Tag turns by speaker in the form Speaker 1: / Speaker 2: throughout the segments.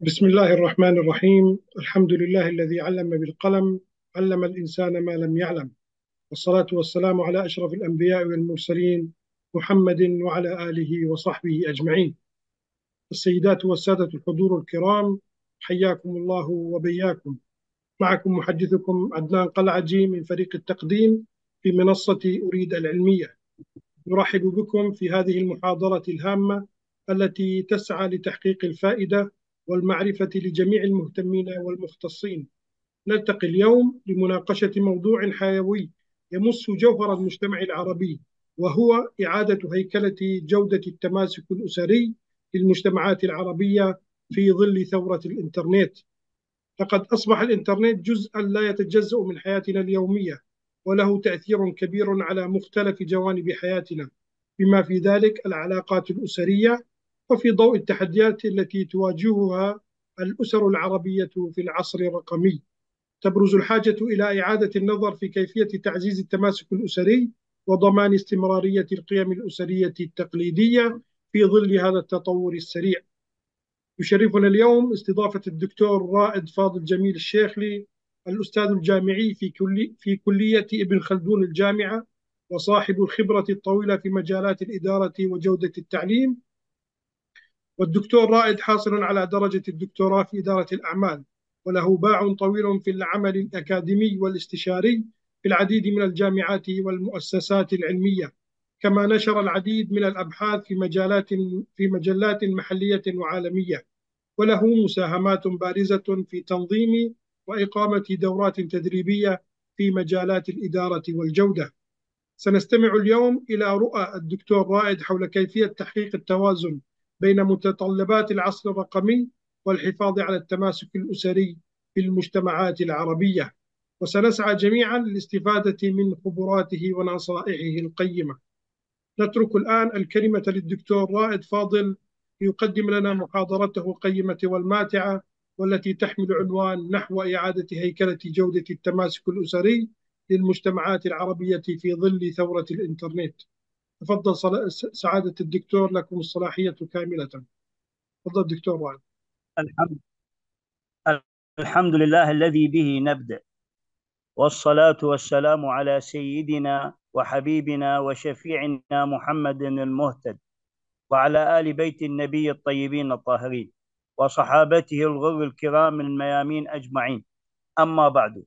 Speaker 1: بسم الله الرحمن الرحيم. الحمد لله الذي علم بالقلم علم الإنسان ما لم يعلم. والصلاة والسلام على أشرف الأنبياء والمرسلين محمد وعلى آله وصحبه أجمعين. السيدات والسادة الحضور الكرام حياكم الله وبياكم. معكم محدثكم عدنان قلعجي من فريق التقديم في منصة أريد العلمية. نرحب بكم في هذه المحاضرة الهامة التي تسعى لتحقيق الفائدة والمعرفة لجميع المهتمين والمختصين. نلتقي اليوم لمناقشة موضوع حيوي يمس جوهر المجتمع العربي وهو إعادة هيكلة جودة التماسك الأسري للمجتمعات العربية في ظل ثورة الإنترنت. لقد أصبح الإنترنت جزءا لا يتجزأ من حياتنا اليومية وله تأثير كبير على مختلف جوانب حياتنا بما في ذلك العلاقات الأسرية وفي ضوء التحديات التي تواجهها الأسر العربية في العصر الرقمي. تبرز الحاجة إلى إعادة النظر في كيفية تعزيز التماسك الأسري وضمان استمرارية القيم الأسرية التقليدية في ظل هذا التطور السريع. يشرفنا اليوم استضافة الدكتور رائد فاضل جميل الشيخلي الأستاذ الجامعي في, كلي في كلية ابن خلدون الجامعة وصاحب الخبرة الطويلة في مجالات الإدارة وجودة التعليم والدكتور رائد حاصل على درجة الدكتوراه في إدارة الأعمال وله باع طويل في العمل الأكاديمي والاستشاري في العديد من الجامعات والمؤسسات العلمية كما نشر العديد من الأبحاث في مجالات في مجلات محلية وعالمية وله مساهمات بارزة في تنظيم وإقامة دورات تدريبية في مجالات الإدارة والجودة. سنستمع اليوم إلى رؤى الدكتور رائد حول كيفية تحقيق التوازن بين متطلبات العصر الرقمي والحفاظ على التماسك الأسري في المجتمعات العربية. وسنسعى جميعا للاستفادة من خبراته ونصائحه القيمة. نترك الآن الكلمة للدكتور رائد فاضل ليقدم لنا محاضرته القيمة والماتعة والتي تحمل عنوان نحو إعادة هيكلة جودة التماسك الأسري للمجتمعات العربية في ظل ثورة الإنترنت. تفضل سعادة الدكتور لكم الصلاحية كاملة. تفضل دكتور رائد
Speaker 2: الحمد الحمد لله الذي به نبدأ. والصلاة والسلام على سيدنا وحبيبنا وشفيعنا محمد المهتد وعلى آل بيت النبي الطيبين الطاهرين وصحابته الغر الكرام الميامين أجمعين. أما بعد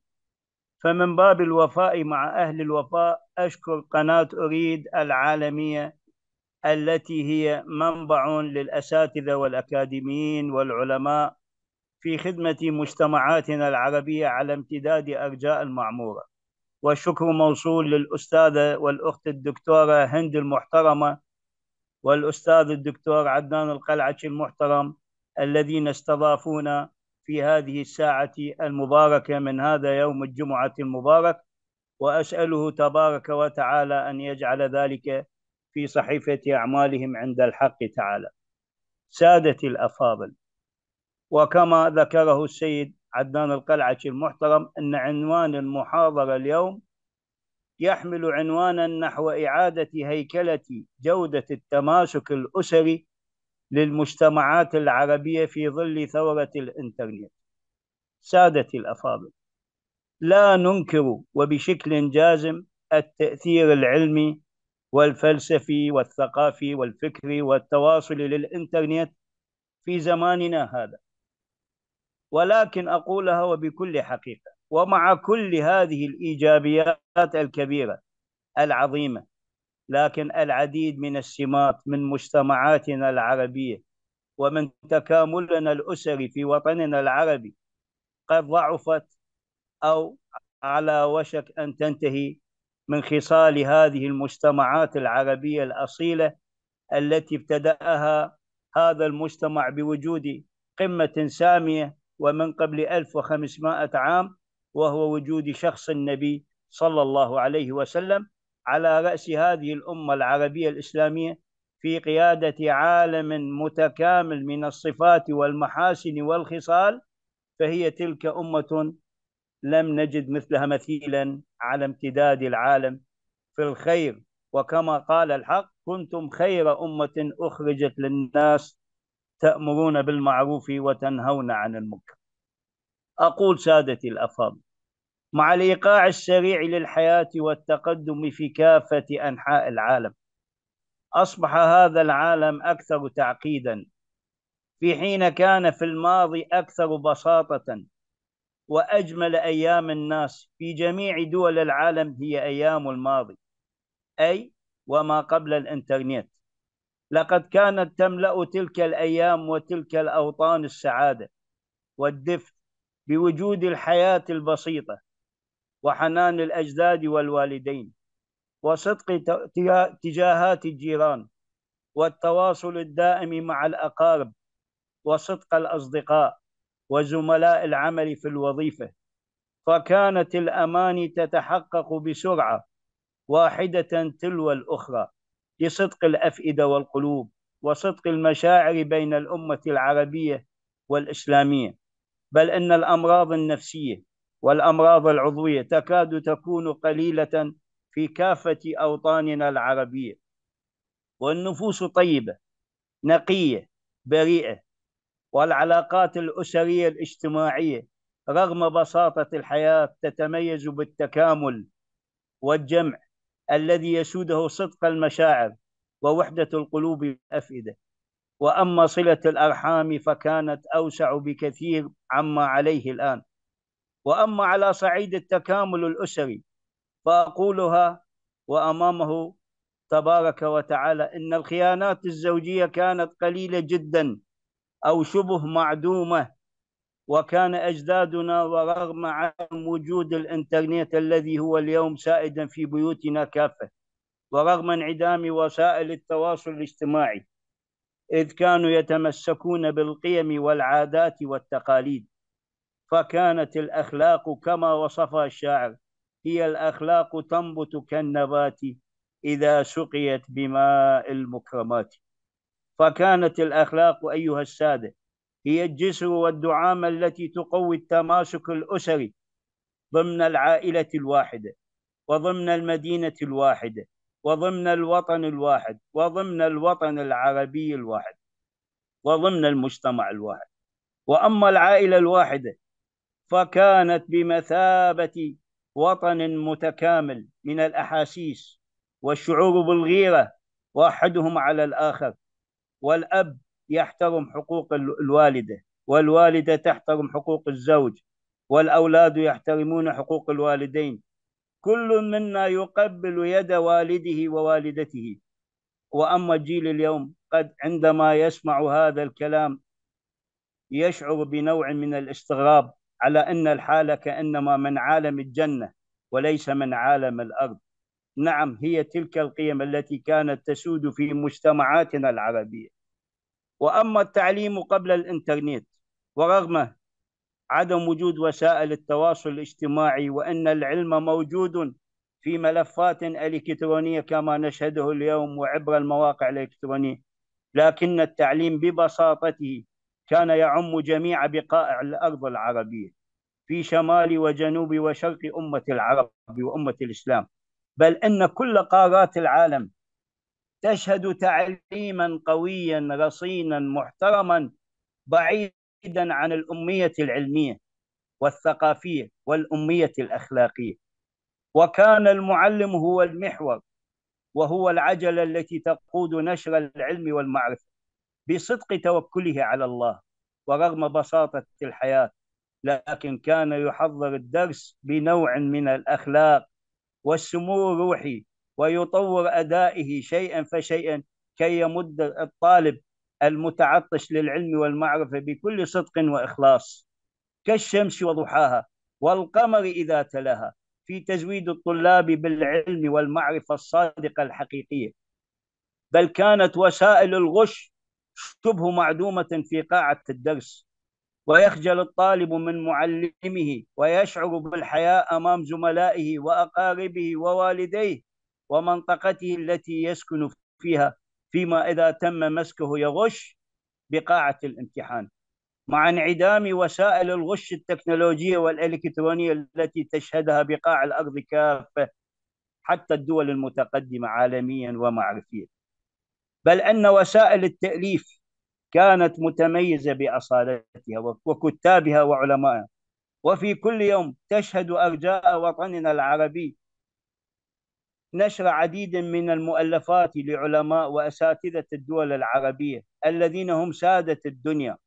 Speaker 2: فمن باب الوفاء مع أهل الوفاء أشكر قناة أريد العالمية التي هي منبع للأساتذة والأكاديميين والعلماء في خدمة مجتمعاتنا العربية على امتداد أرجاء المعمورة. والشكر موصول للأستاذة والأخت الدكتورة هند المحترمة والأستاذ الدكتور عدنان القلعة المحترم الذين استضافونا في هذه الساعة المباركة من هذا يوم الجمعة المبارك وأسأله تبارك وتعالى أن يجعل ذلك في صحيفة أعمالهم عند الحق تعالى. سادتي الأفاضل وكما ذكره السيد عدنان القلعة المحترم أن عنوان المحاضرة اليوم يحمل عنوانا نحو إعادة هيكلة جودة التماسك الأسري للمجتمعات العربية في ظل ثورة الإنترنت. سادتي الأفاضل. لا ننكر وبشكل جازم التأثير العلمي والفلسفي والثقافي والفكري والتواصل للإنترنت في زماننا هذا. ولكن أقولها وبكل حقيقة ومع كل هذه الإيجابيات الكبيرة العظيمة لكن العديد من السمات من مجتمعاتنا العربية ومن تكاملنا الأسري في وطننا العربي قد ضعفت أو على وشك أن تنتهي من خصال هذه المجتمعات العربية الأصيلة التي ابتدأها هذا المجتمع بوجود قمة سامية ومن قبل 1500 عام وهو وجود شخص النبي صلى الله عليه وسلم على رأس هذه الأمة العربية الإسلامية في قيادة عالم متكامل من الصفات والمحاسن والخصال فهي تلك أمة لم نجد مثلها مثيلا على امتداد العالم في الخير. وكما قال الحق كنتم خير أمة أخرجت للناس تأمرون بالمعروف وتنهون عن المنكر. أقول سادتي الأفاضل مع الإيقاع السريع للحياة والتقدم في كافة أنحاء العالم. أصبح هذا العالم أكثر تعقيدا في حين كان في الماضي أكثر بساطة. وأجمل أيام الناس في جميع دول العالم هي أيام الماضي. أي وما قبل الإنترنت. لقد كانت تملأ تلك الأيام وتلك الأوطان السعادة والدفء بوجود الحياة البسيطة. وحنان الأجداد والوالدين وصدق تجاهات الجيران والتواصل الدائم مع الأقارب وصدق الأصدقاء وزملاء العمل في الوظيفة. فكانت الأماني تتحقق بسرعة واحدة تلو الأخرى لصدق الأفئدة والقلوب وصدق المشاعر بين الأمة العربية والإسلامية. بل إن الأمراض النفسية والأمراض العضوية تكاد تكون قليلة في كافة أوطاننا العربية. والنفوس طيبة نقية بريئة والعلاقات الأسرية الاجتماعية رغم بساطة الحياة تتميز بالتكامل والجمع الذي يسوده صدق المشاعر ووحدة القلوب والأفئدة وأما صلة الأرحام فكانت أوسع بكثير عما عليه الآن. وأما على صعيد التكامل الأسري فأقولها وأمامه تبارك وتعالى إن الخيانات الزوجية كانت قليلة جدا أو شبه معدومة وكان أجدادنا ورغم عدم وجود الإنترنت الذي هو اليوم سائدا في بيوتنا كافة ورغم انعدام وسائل التواصل الاجتماعي إذ كانوا يتمسكون بالقيم والعادات والتقاليد. فكانت الأخلاق كما وصفها الشاعر هي الأخلاق تنبت كالنبات إذا سقيت بماء المكرمات. فكانت الأخلاق أيها السادة هي الجسر والدعامة التي تقوي التماسك الأسري ضمن العائلة الواحدة وضمن المدينة الواحدة وضمن الوطن الواحد وضمن الوطن العربي الواحد وضمن المجتمع الواحد. وأما العائلة الواحدة فكانت بمثابة وطن متكامل من الأحاسيس والشعور بالغيرة وأحدهم على الآخر. والأب يحترم حقوق الوالدة والوالدة تحترم حقوق الزوج والأولاد يحترمون حقوق الوالدين. كل منا يقبل يد والده ووالدته. وأما الجيل اليوم قد عندما يسمع هذا الكلام يشعر بنوع من الاستغراب على أن الحالة كأنما من عالم الجنة وليس من عالم الأرض. نعم هي تلك القيم التي كانت تسود في مجتمعاتنا العربية. وأما التعليم قبل الإنترنت ورغم عدم وجود وسائل التواصل الاجتماعي وأن العلم موجود في ملفات إلكترونية كما نشهده اليوم وعبر المواقع الإلكترونية لكن التعليم ببساطته كان يعم جميع بقاع الأرض العربية في شمال وجنوب وشرق أمة العرب وأمة الإسلام. بل إن كل قارات العالم تشهد تعليما قويا رصينا محترما بعيدا عن الأمية العلمية والثقافية والأمية الأخلاقية. وكان المعلم هو المحور وهو العجلة التي تقود نشر العلم والمعرفة. بصدق توكله على الله ورغم بساطة الحياة لكن كان يحضر الدرس بنوع من الأخلاق والسمو الروحي ويطور أدائه شيئا فشيئا كي يمد الطالب المتعطش للعلم والمعرفة بكل صدق وإخلاص. كالشمس وضحاها والقمر إذا تلاها في تزويد الطلاب بالعلم والمعرفة الصادقة الحقيقية. بل كانت وسائل الغش شبه معدومة في قاعة الدرس. ويخجل الطالب من معلمه ويشعر بالحياء أمام زملائه وأقاربه ووالديه ومنطقته التي يسكن فيها فيما إذا تم مسكه يغش بقاعة الامتحان. مع انعدام وسائل الغش التكنولوجية والإلكترونية التي تشهدها بقاع الأرض كافة حتى الدول المتقدمة عالميا ومعرفيا. بل أن وسائل التأليف كانت متميزة بأصالتها وكتابها وعلمائها. وفي كل يوم تشهد أرجاء وطننا العربي نشر عديد من المؤلفات لعلماء وأساتذة الدول العربية الذين هم سادة الدنيا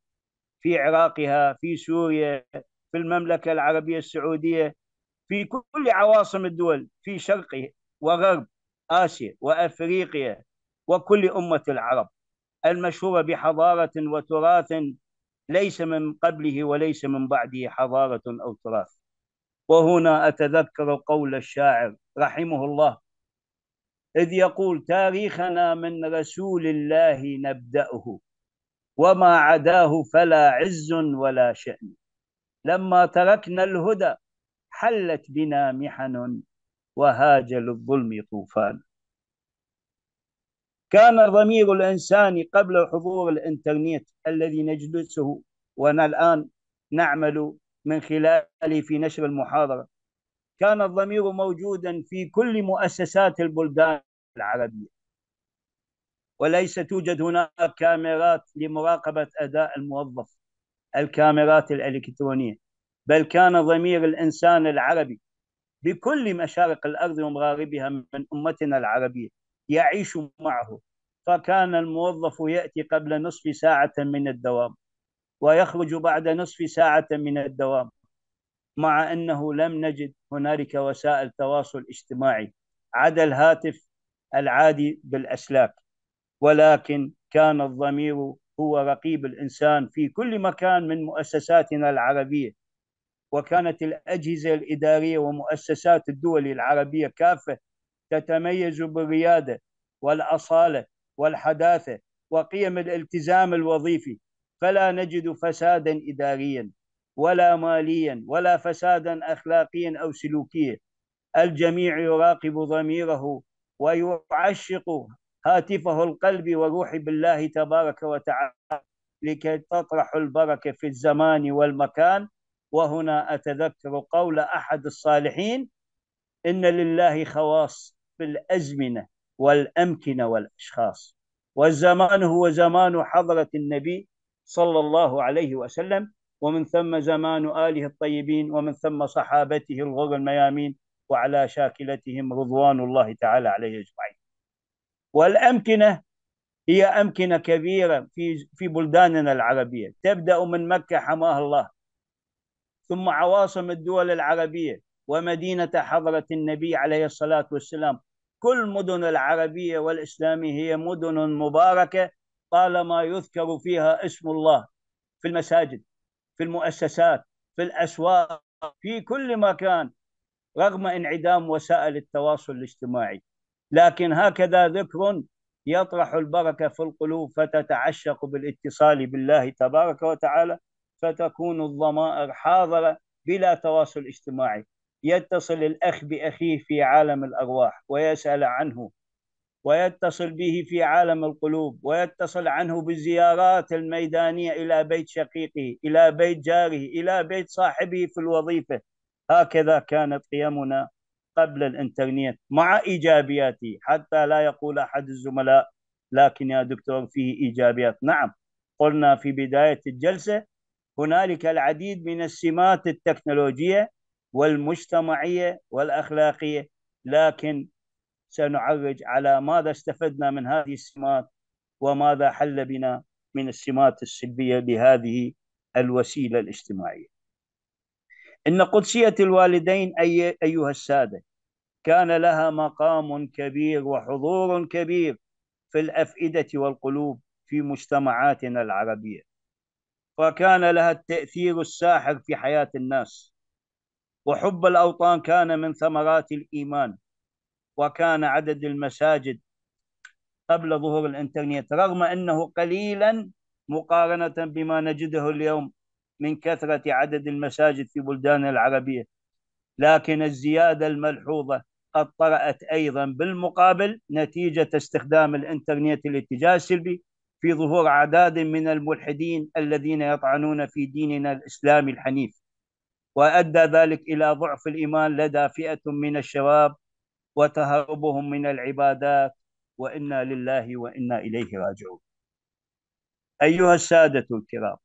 Speaker 2: في عراقها في سوريا في المملكة العربية السعودية في كل عواصم الدول في شرق وغرب آسيا وأفريقيا. وكل أمة العرب المشهورة بحضارة وتراث ليس من قبله وليس من بعده حضارة أو تراث. وهنا أتذكر قول الشاعر رحمه الله إذ يقول تاريخنا من رسول الله نبدأه وما عداه فلا عز ولا شأن. لما تركنا الهدى حلت بنا محن وهاج للظلم طوفان. كان ضمير الإنسان قبل حضور الإنترنت الذي نجلسه وأنا الآن نعمل من خلاله في نشر المحاضرة. كان الضمير موجودا في كل مؤسسات البلدان العربية. وليس توجد هناك كاميرات لمراقبة أداء الموظف الكاميرات الإلكترونية بل كان ضمير الإنسان العربي بكل مشارق الأرض ومغاربها من أمتنا العربية. يعيش معه. فكان الموظف يأتي قبل نصف ساعة من الدوام ويخرج بعد نصف ساعة من الدوام مع أنه لم نجد هنالك وسائل تواصل اجتماعي عدا الهاتف العادي بالأسلاك. ولكن كان الضمير هو رقيب الإنسان في كل مكان من مؤسساتنا العربية. وكانت الأجهزة الإدارية ومؤسسات الدول العربية كافة تتميز بالريادة والأصالة والحداثة وقيم الالتزام الوظيفي فلا نجد فسادا إداريا ولا ماليا ولا فسادا أخلاقيا أو سلوكيا. الجميع يراقب ضميره ويعشق هاتفه القلب وروح بالله تبارك وتعالى لكي تطرح البركة في الزمان والمكان. وهنا أتذكر قول أحد الصالحين إن لله خواص في الأزمنة والأمكنة والأشخاص. والزمان هو زمان حضرة النبي صلى الله عليه وسلم ومن ثم زمان آله الطيبين ومن ثم صحابته الغر الميامين وعلى شاكلتهم رضوان الله تعالى عليه أجمعين. والأمكنة هي أمكنة كبيرة في في بلداننا العربية. تبدأ من مكة حماها الله ثم عواصم الدول العربية. ومدينة حضرة النبي عليه الصلاة والسلام. كل مدن العربية والإسلامية هي مدن مباركة طالما يذكر فيها اسم الله في المساجد في المؤسسات في الأسواق في كل مكان رغم انعدام وسائل التواصل الاجتماعي. لكن هكذا ذكر يطرح البركة في القلوب فتتعشق بالاتصال بالله تبارك وتعالى فتكون الضمائر حاضرة بلا تواصل اجتماعي. يتصل الأخ بأخيه في عالم الأرواح ويسأل عنه ويتصل به في عالم القلوب ويتصل عنه بالزيارات الميدانية إلى بيت شقيقه إلى بيت جاره إلى بيت صاحبه في الوظيفة. هكذا كانت قيمنا قبل الإنترنت مع إيجابياته حتى لا يقول أحد الزملاء لكن يا دكتور فيه إيجابيات. نعم قلنا في بداية الجلسة هنالك العديد من السمات التكنولوجية والمجتمعية والأخلاقية. لكن سنعرج على ماذا استفدنا من هذه السمات وماذا حل بنا من السمات السلبية لهذه الوسيلة الاجتماعية. إن قدسية الوالدين أي أيها السادة كان لها مقام كبير وحضور كبير في الأفئدة والقلوب في مجتمعاتنا العربية. وكان لها التأثير الساحر في حياة الناس. وحب الأوطان كان من ثمرات الإيمان وكان عدد المساجد قبل ظهور الإنترنت رغم أنه قليلا مقارنة بما نجده اليوم من كثرة عدد المساجد في بلدان العربية. لكن الزيادة الملحوظة قد طرأت أيضا بالمقابل نتيجة استخدام الإنترنت الاتجاه السلبي في ظهور أعداد من الملحدين الذين يطعنون في ديننا الإسلامي الحنيف. وأدى ذلك إلى ضعف الإيمان لدى فئة من الشباب وتهربهم من العبادات وإنا لله وإنا إليه راجعون. أيها السادة الكرام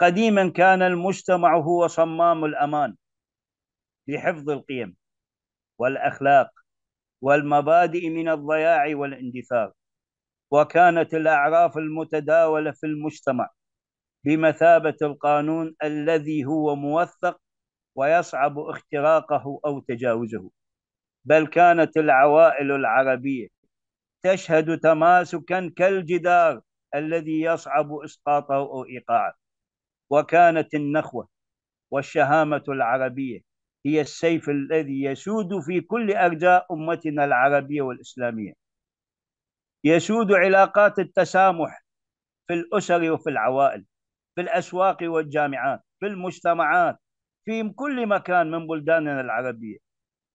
Speaker 2: قديما كان المجتمع هو صمام الأمان لحفظ القيم والأخلاق والمبادئ من الضياع والاندثار وكانت الأعراف المتداولة في المجتمع بمثابة القانون الذي هو موثق ويصعب اختراقه أو تجاوزه. بل كانت العوائل العربية تشهد تماسكا كالجدار الذي يصعب إسقاطه أو إيقاعه. وكانت النخوة والشهامة العربية هي السيف الذي يسود في كل أرجاء أمتنا العربية والإسلامية. يسود علاقات التسامح في الأسر وفي العوائل في الأسواق والجامعات في المجتمعات في كل مكان من بلداننا العربية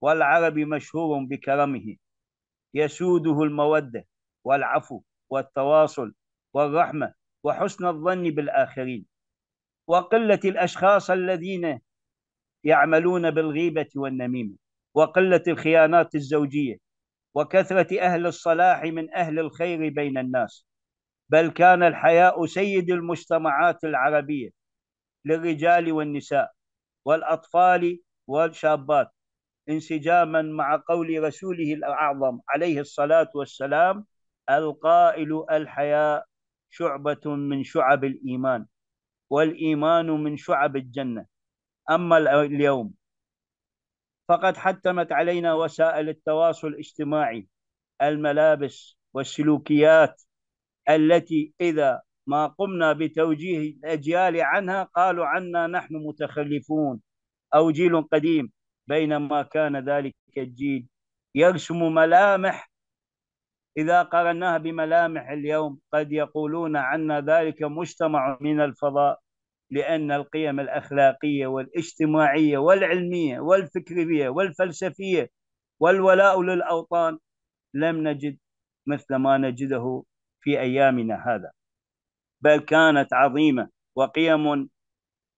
Speaker 2: والعربي مشهور بكرمه يسوده المودة والعفو والتواصل والرحمة وحسن الظن بالآخرين وقلة الأشخاص الذين يعملون بالغيبة والنميمة وقلة الخيانات الزوجية وكثرة أهل الصلاح من أهل الخير بين الناس. بل كان الحياء سيد المجتمعات العربية للرجال والنساء. والأطفال والشابات انسجاما مع قول رسوله الأعظم عليه الصلاة والسلام القائل الحياء شعبة من شعب الإيمان والإيمان من شعب الجنة. أما اليوم فقد حتمت علينا وسائل التواصل الاجتماعي الملابس والسلوكيات التي إذا ما قمنا بتوجيه الأجيال عنها قالوا عنا نحن متخلفون. أو جيل قديم بينما كان ذلك الجيل يرسم ملامح. إذا قارناها بملامح اليوم قد يقولون عنا ذلك مجتمع من الفضاء لأن القيم الأخلاقية والاجتماعية والعلمية والفكرية والفلسفية والولاء للأوطان لم نجد مثل ما نجده في أيامنا هذا. بل كانت عظيمة وقيم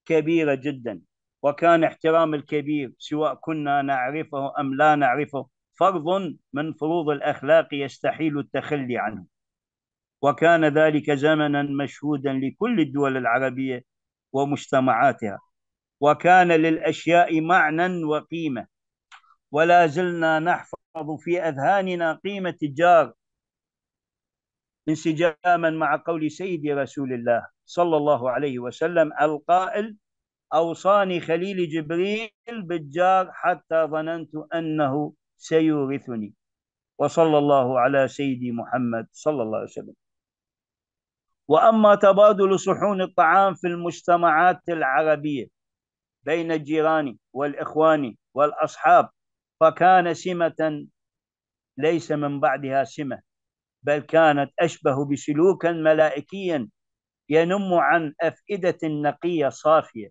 Speaker 2: كبيرة جدا. وكان احترام الكبير سواء كنا نعرفه أم لا نعرفه فرض من فروض الأخلاق يستحيل التخلي عنه. وكان ذلك زمنا مشهودا لكل الدول العربية ومجتمعاتها. وكان للأشياء معنى وقيمة. ولا زلنا نحفظ في أذهاننا قيمة الجار انسجاما مع قول سيد رسول الله صلى الله عليه وسلم القائل أوصاني خليل جبريل بالجار حتى ظننت أنه سيورثني. وصلى الله على سيدي محمد صلى الله عليه وسلم. وأما تبادل صحون الطعام في المجتمعات العربية بين الجيران والإخوان والأصحاب فكان سمة ليس من بعدها سمة. بل كانت أشبه بسلوكا ملائكيا ينم عن أفئدة نقية صافية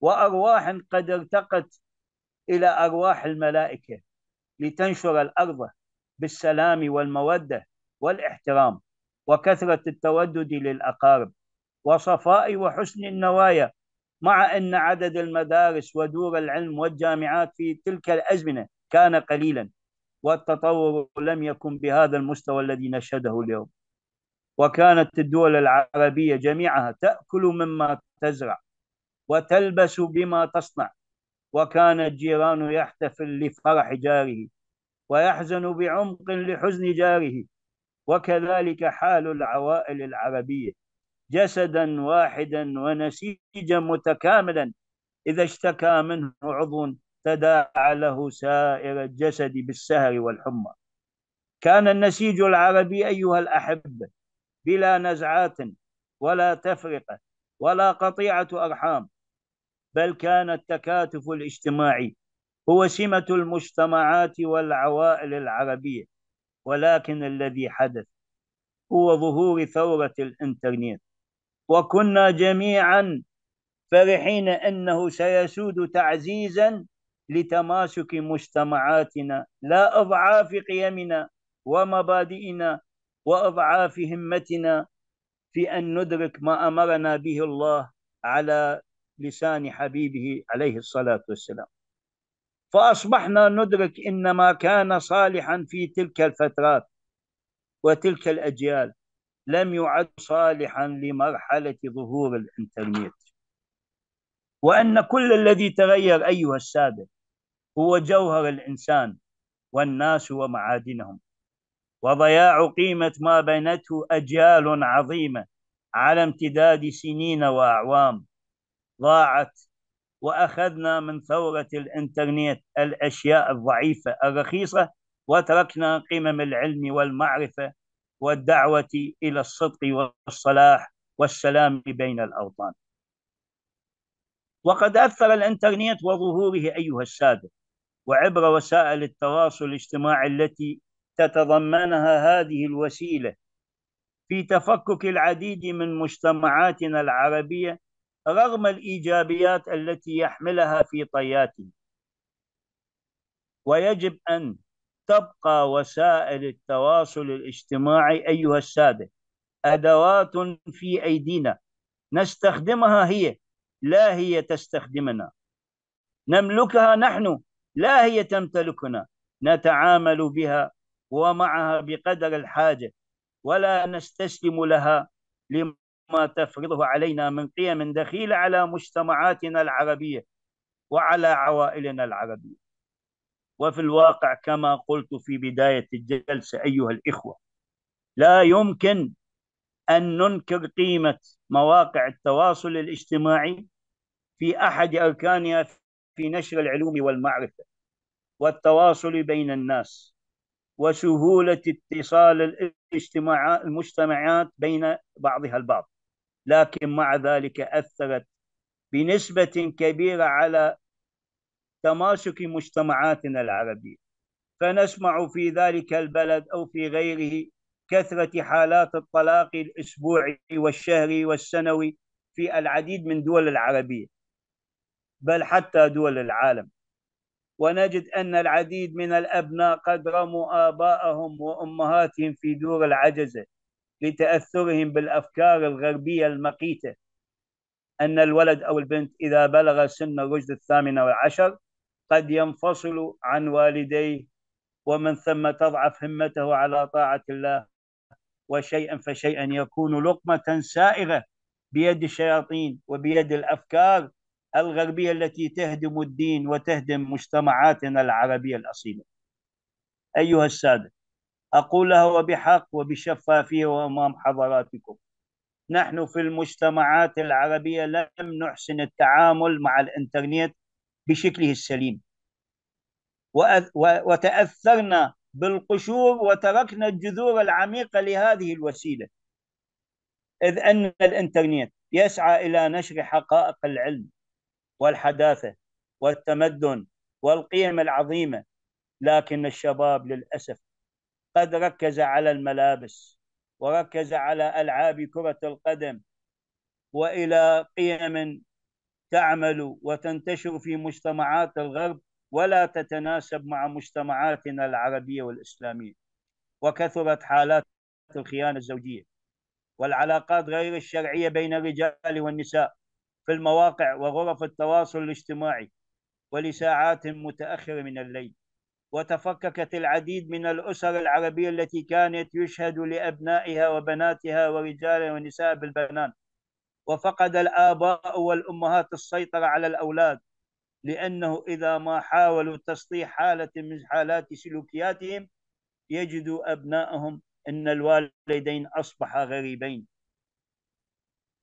Speaker 2: وأرواح قد ارتقت إلى أرواح الملائكة لتنشر الأرض بالسلام والمودة والإحترام وكثرة التودد للأقارب وصفاء وحسن النوايا مع أن عدد المدارس ودور العلم والجامعات في تلك الأزمنة كان قليلا. والتطور لم يكن بهذا المستوى الذي نشهده اليوم. وكانت الدول العربية جميعها تأكل مما تزرع وتلبس بما تصنع وكان الجيران يحتفل لفرح جاره ويحزن بعمق لحزن جاره. وكذلك حال العوائل العربية جسدا واحدا ونسيجا متكاملا إذا اشتكى منه عضو تداعى له سائر الجسد بالسهر والحمى. كان النسيج العربي أيها الأحبة بلا نزعات ولا تفرقة ولا قطيعة أرحام بل كان التكاتف الاجتماعي هو سمة المجتمعات والعوائل العربية ولكن الذي حدث هو ظهور ثورة الإنترنت. وكنا جميعا فرحين أنه سيسود تعزيزا لتماسك مجتمعاتنا لا أضعاف قيمنا ومبادئنا وأضعاف همتنا في أن ندرك ما أمرنا به الله على لسان حبيبه عليه الصلاة والسلام. فأصبحنا ندرك ان ما كان صالحا في تلك الفترات وتلك الأجيال لم يعد صالحا لمرحلة ظهور الإنترنت. وأن كل الذي تغير أيها السادة هو جوهر الإنسان والناس ومعادنهم. وضياع قيمة ما بنته أجيال عظيمة على امتداد سنين وأعوام. ضاعت وأخذنا من ثورة الإنترنت الأشياء الضعيفة الرخيصة وتركنا قمم العلم والمعرفة والدعوة إلى الصدق والصلاح والسلام بين الأوطان. وقد أثر الإنترنت وظهوره أيها السادة. وعبر وسائل التواصل الاجتماعي التي تتضمنها هذه الوسيلة. في تفكك العديد من مجتمعاتنا العربية رغم الإيجابيات التي يحملها في طياته ويجب أن تبقى وسائل التواصل الاجتماعي أيها السادة أدوات في أيدينا. نستخدمها هي لا هي تستخدمنا. نملكها نحن لا هي تمتلكنا نتعامل بها ومعها بقدر الحاجة ولا نستسلم لها لما تفرضه علينا من قيم دخيلة على مجتمعاتنا العربية وعلى عوائلنا العربية. وفي الواقع كما قلت في بداية الجلسة أيها الإخوة لا يمكن أن ننكر قيمة مواقع التواصل الاجتماعي في أحد أركانها في نشر العلوم والمعرفة والتواصل بين الناس وسهولة اتصال المجتمعات بين بعضها البعض. لكن مع ذلك أثرت بنسبة كبيرة على تماسك مجتمعاتنا العربية. فنسمع في ذلك البلد أو في غيره كثرة حالات الطلاق الأسبوعي والشهري والسنوي في العديد من دول العربية. بل حتى دول العالم. ونجد أن العديد من الأبناء قد رموا آباءهم وأمهاتهم في دور العجزة لتأثرهم بالأفكار الغربية المقيتة. أن الولد أو البنت إذا بلغ سن الرشد الثامنة والعشر قد ينفصل عن والديه ومن ثم تضعف همته على طاعة الله وشيئا فشيئا يكون لقمة سائغة بيد الشياطين وبيد الأفكار الغربية التي تهدم الدين وتهدم مجتمعاتنا العربية الأصيلة. أيها السادة أقولها وبحق وبشفافية وأمام حضراتكم نحن في المجتمعات العربية لم نحسن التعامل مع الإنترنت بشكله السليم. وتأثرنا بالقشور وتركنا الجذور العميقة لهذه الوسيلة. إذ أن الإنترنت يسعى إلى نشر حقائق العلم والحداثة والتمدن والقيم العظيمة لكن الشباب للأسف قد ركز على الملابس وركز على ألعاب كرة القدم وإلى قيم تعمل وتنتشر في مجتمعات الغرب ولا تتناسب مع مجتمعاتنا العربية والإسلامية وكثرت حالات الخيانة الزوجية والعلاقات غير الشرعية بين الرجال والنساء. في المواقع وغرف التواصل الاجتماعي ولساعات متأخرة من الليل. وتفككت العديد من الأسر العربية التي كانت يشهد لأبنائها وبناتها ورجال ونساء بالبنان. وفقد الآباء والأمهات السيطرة على الأولاد لأنه إذا ما حاولوا تسطيح حالة من حالات سلوكياتهم يجدوا أبنائهم أن الوالدين أصبحا غريبين.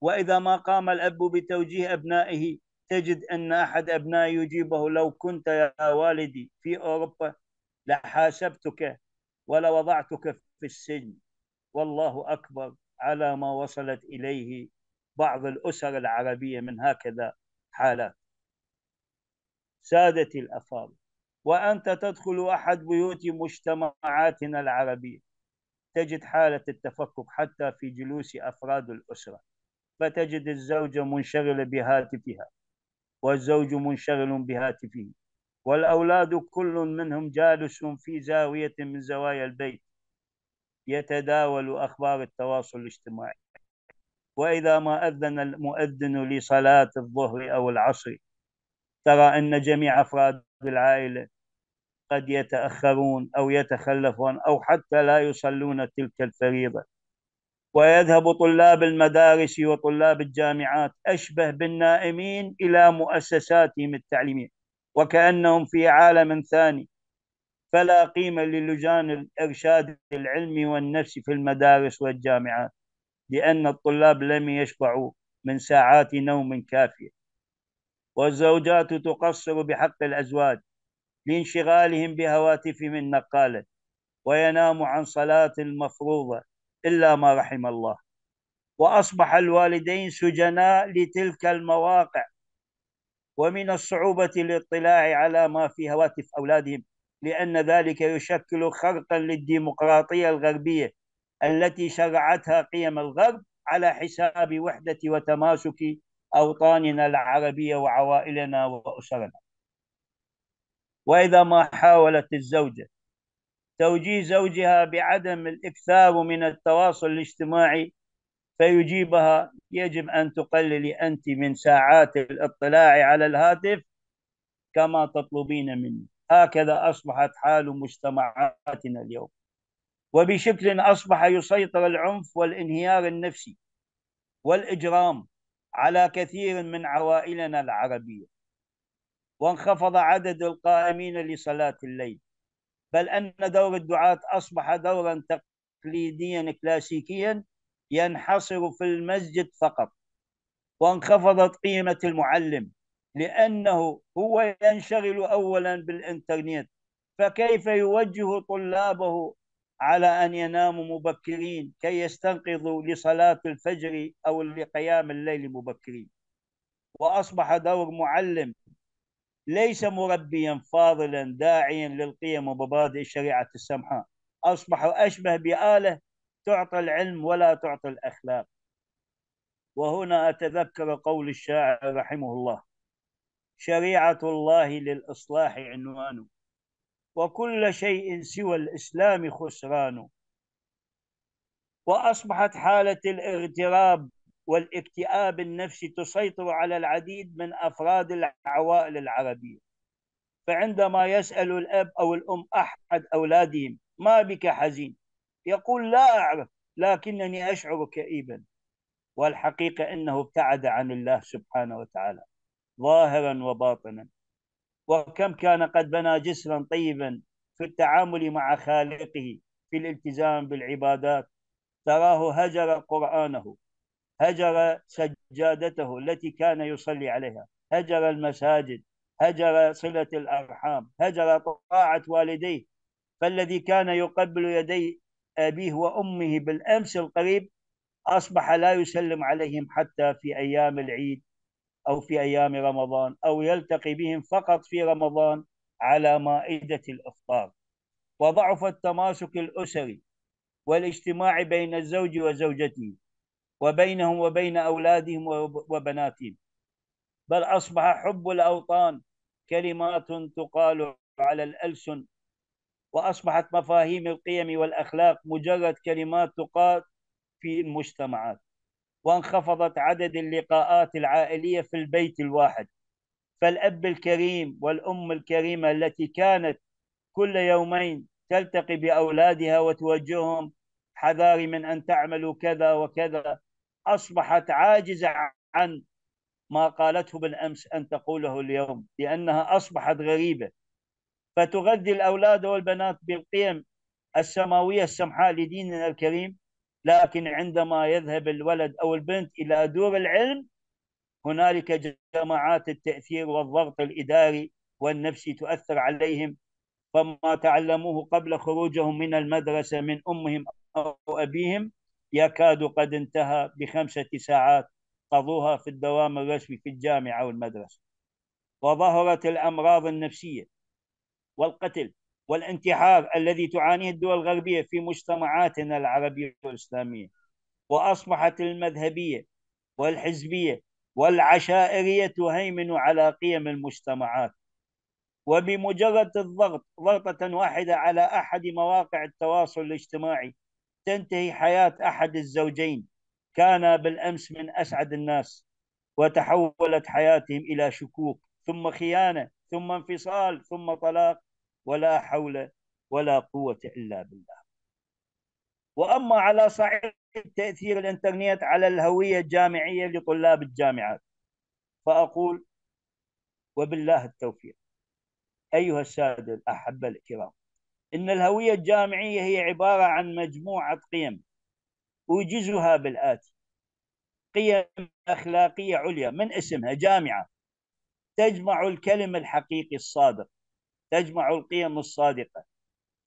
Speaker 2: وإذا ما قام الأب بتوجيه أبنائه تجد أن أحد أبنائه يجيبه لو كنت يا والدي في أوروبا لحاسبتك ولوضعتك في السجن. والله أكبر على ما وصلت إليه بعض الأسر العربية من هكذا حالات. سادتي الأفاضل وأنت تدخل أحد بيوت مجتمعاتنا العربية. تجد حالة التفكك حتى في جلوس أفراد الأسرة. فتجد الزوجة منشغلة بهاتفها والزوج منشغل بهاتفه والأولاد كل منهم جالس في زاوية من زوايا البيت يتداول أخبار التواصل الاجتماعي. وإذا ما أذن المؤذن لصلاة الظهر أو العصر ترى أن جميع أفراد العائلة قد يتأخرون أو يتخلفون أو حتى لا يصلون تلك الفريضة. ويذهب طلاب المدارس وطلاب الجامعات أشبه بالنائمين إلى مؤسساتهم التعليمية وكأنهم في عالم ثاني. فلا قيمة للجان الإرشاد العلمي والنفسي في المدارس والجامعات لأن الطلاب لم يشبعوا من ساعات نوم كافية. والزوجات تقصر بحق الأزواج لانشغالهم بهواتفهم النقالة وينام عن صلاة المفروضة إلا ما رحم الله. وأصبح الوالدين سجناء لتلك المواقع. ومن الصعوبة الاطلاع على ما في هواتف أولادهم لأن ذلك يشكل خرقا للديمقراطية الغربية التي شرعتها قيم الغرب على حساب وحدة وتماسك أوطاننا العربية وعوائلنا وأسرنا. وإذا ما حاولت الزوجة توجيه زوجها بعدم الإكثار من التواصل الاجتماعي فيجيبها يجب أن تقللي أنت من ساعات الاطلاع على الهاتف كما تطلبين مني. هكذا أصبحت حال مجتمعاتنا اليوم. وبشكل أصبح يسيطر العنف والانهيار النفسي والإجرام على كثير من عوائلنا العربية. وانخفض عدد القائمين لصلاة الليل. بل أن دور الدعاة أصبح دورا تقليديا كلاسيكيا ينحصر في المسجد فقط وانخفضت قيمة المعلم لأنه هو ينشغل أولا بالإنترنت فكيف يوجه طلابه على أن يناموا مبكرين كي يستنقذوا لصلاة الفجر أو لقيام الليل مبكرين؟ وأصبح دور معلم ليس مربيا فاضلا داعيا للقيم ومبادئ الشريعة السمحاء أصبح أشبه بآلة تعطى العلم ولا تعطى الأخلاق. وهنا أتذكر قول الشاعر رحمه الله شريعة الله للإصلاح عنوان وكل شيء سوى الإسلام خسران. وأصبحت حالة الاغتراب والاكتئاب النفسي تسيطر على العديد من أفراد العوائل العربية. فعندما يسأل الأب أو الأم أحد أولادهم ما بك حزين؟ يقول لا أعرف لكنني أشعر كئيبا. والحقيقة أنه ابتعد عن الله سبحانه وتعالى ظاهرا وباطنا. وكم كان قد بنى جسرا طيبا في التعامل مع خالقه في الالتزام بالعبادات تراه هجر قرآنه. هجر سجادته التي كان يصلي عليها. هجر المساجد هجر صلة الأرحام هجر طاعة والديه. فالذي كان يقبل يدي أبيه وأمه بالأمس القريب أصبح لا يسلم عليهم حتى في أيام العيد أو في أيام رمضان أو يلتقي بهم فقط في رمضان على مائدة الإفطار. وضعف التماسك الأسري والاجتماع بين الزوج وزوجته. وبينهم وبين أولادهم وبناتهم. بل أصبح حب الأوطان كلمات تقال على الألسن وأصبحت مفاهيم القيم والأخلاق مجرد كلمات تقال في المجتمعات وانخفضت عدد اللقاءات العائلية في البيت الواحد. فالأب الكريم والأم الكريمة التي كانت كل يومين تلتقي بأولادها وتوجههم حذاري من أن تعملوا كذا وكذا. أصبحت عاجزة عن ما قالته بالأمس أن تقوله اليوم لأنها أصبحت غريبة. فتغذي الأولاد والبنات بالقيم السماوية السمحاء لديننا الكريم لكن عندما يذهب الولد أو البنت إلى دور العلم هنالك جماعات التأثير والضغط الإداري والنفسي تؤثر عليهم. فما تعلموه قبل خروجهم من المدرسة من أمهم أو أبيهم يكاد قد انتهى بخمسة ساعات قضوها في الدوام الرسمي في الجامعة والمدرسة. وظهرت الأمراض النفسية والقتل والانتحار الذي تعانيه الدول الغربية في مجتمعاتنا العربية والإسلامية. وأصبحت المذهبية والحزبية والعشائرية تهيمن على قيم المجتمعات. وبمجرد الضغط ضغطة واحدة على أحد مواقع التواصل الاجتماعي تنتهي حياة أحد الزوجين. كان بالأمس من أسعد الناس وتحولت حياتهم إلى شكوك ثم خيانة ثم انفصال ثم طلاق ولا حول ولا قوة إلا بالله. وأما على صعيد تأثير الإنترنت على الهوية الجامعية لطلاب الجامعات فأقول وبالله التوفيق. أيها السادة الأحبة الكرام إن الهوية الجامعية هي عبارة عن مجموعة قيم أوجزها بالآتي قيم أخلاقية عليا. من اسمها؟ جامعة. تجمع الكلم الحقيقي الصادق. تجمع القيم الصادقة.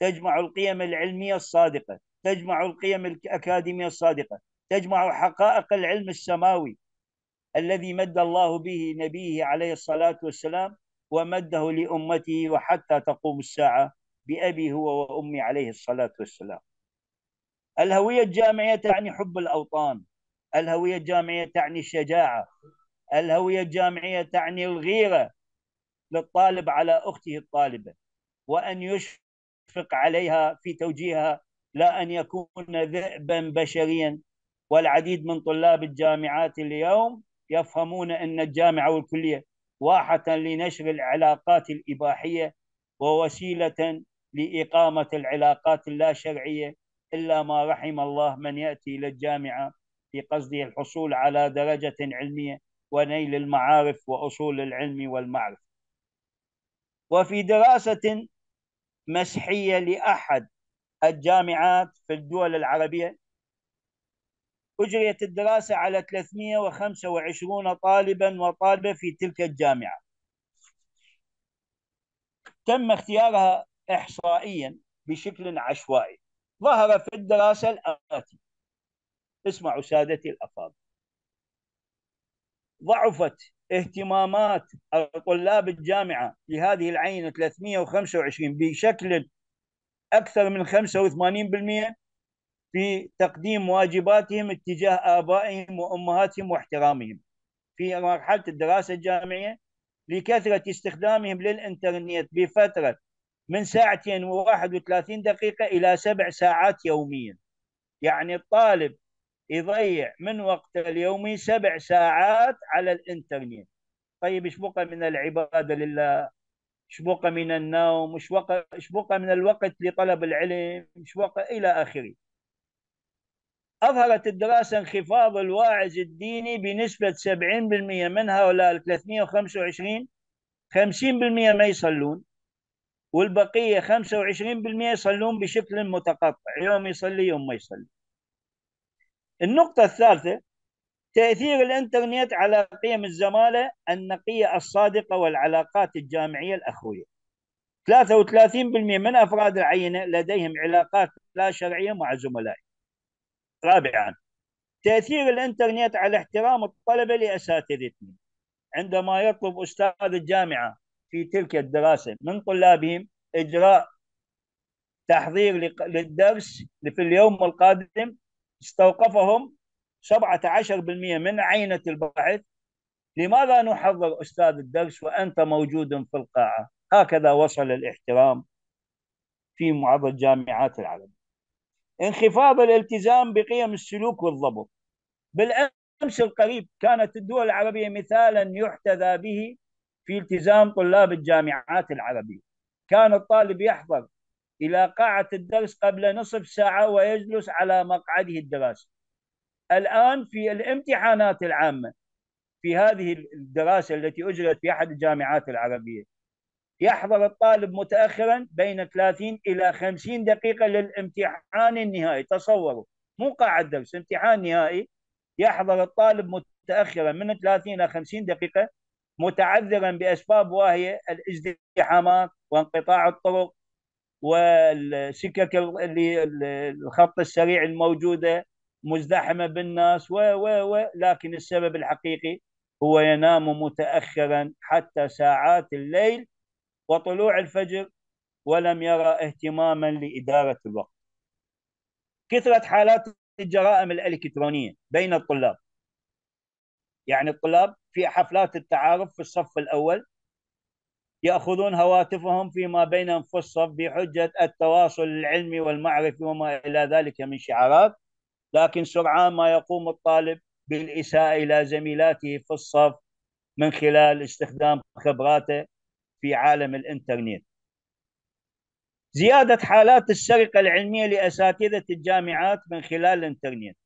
Speaker 2: تجمع القيم العلمية الصادقة. تجمع القيم الأكاديمية الصادقة. تجمع حقائق العلم السماوي الذي مد الله به نبيه عليه الصلاة والسلام ومده لأمته وحتى تقوم الساعة. بأبي هو وأمي عليه الصلاة والسلام. الهوية الجامعية تعني حب الأوطان. الهوية الجامعية تعني الشجاعة الهوية الجامعية تعني الغيرة للطالب على أخته الطالبة وأن يشفق عليها في توجيهها لا أن يكون ذئبا بشريا. والعديد من طلاب الجامعات اليوم يفهمون أن الجامعة والكلية واحة لنشر العلاقات الإباحية ووسيلة لإقامة العلاقات اللا شرعية إلا ما رحم الله من يأتي إلى الجامعة في قصده الحصول على درجة علمية ونيل المعارف وأصول العلم والمعرفة. وفي دراسة مسحية لأحد الجامعات في الدول العربية أجريت الدراسة على 325 طالبا وطالبة في تلك الجامعة. تم اختيارها إحصائيا بشكل عشوائي. ظهر في الدراسة الآتي اسمعوا سادتي الأفاضل. ضعفت اهتمامات طلاب الجامعة لهذه العينة 325 بشكل أكثر من 85% في تقديم واجباتهم اتجاه آبائهم وأمهاتهم واحترامهم. في مرحلة الدراسة الجامعية لكثرة استخدامهم للإنترنت بفترة من ساعتين و31 دقيقة إلى سبع ساعات يوميا. يعني الطالب يضيع من وقته اليومي سبع ساعات على الإنترنت. طيب إيش بقى من العبادة لله؟ إيش بقى من النوم؟ إيش بقى إيش بقى من الوقت لطلب العلم؟ إيش بقى إلى آخره. أظهرت الدراسة انخفاض الواعز الديني بنسبة 70% من هؤلاء ال 325 50% ما يصلون. والبقية 25% يصلون بشكل متقطع يوم يصلي يوم ما يصلي. النقطة الثالثة تأثير الإنترنت على قيم الزمالة النقية الصادقة والعلاقات الجامعية الأخوية. 33% من أفراد العينة لديهم علاقات لا شرعية مع زملائهم. رابعا تأثير الإنترنت على احترام الطلبة لأساتذتهم. عندما يطلب أستاذ الجامعة في تلك الدراسة. من طلابهم إجراء تحضير للدرس في اليوم القادم استوقفهم 17% من عينة البحث. لماذا نحضر أستاذ الدرس وأنت موجود في القاعة؟ هكذا وصل الاحترام في بعض الجامعات العربية. انخفاض الالتزام بقيم السلوك والضبط. بالأمس القريب كانت الدول العربية مثالا يحتذى به في التزام طلاب الجامعات العربية. كان الطالب يحضر إلى قاعة الدرس قبل نصف ساعة ويجلس على مقعده الدراسي الآن في الامتحانات العامة في هذه الدراسة التي أجرت في أحد الجامعات العربية يحضر الطالب متأخرا بين 30 إلى 50 دقيقة للامتحان النهائي. تصوروا مو قاعة درس امتحان نهائي. يحضر الطالب متأخرا من 30 إلى 50 دقيقة متعذرا بأسباب واهية الازدحامات وانقطاع الطرق والسكك اللي الخط السريع الموجودة مزدحمة بالناس و و و لكن السبب الحقيقي هو ينام متأخرا حتى ساعات الليل وطلوع الفجر ولم يرى اهتماما لإدارة الوقت. كثرة حالات الجرائم الإلكترونية بين الطلاب. يعني الطلاب في حفلات التعارف في الصف الأول يأخذون هواتفهم فيما بينهم في الصف بحجة التواصل العلمي والمعرفي وما إلى ذلك من شعارات لكن سرعان ما يقوم الطالب بالإساءة إلى زميلاته في الصف من خلال استخدام خبراته في عالم الإنترنت. زيادة حالات السرقة العلمية لأساتذة الجامعات من خلال الإنترنت.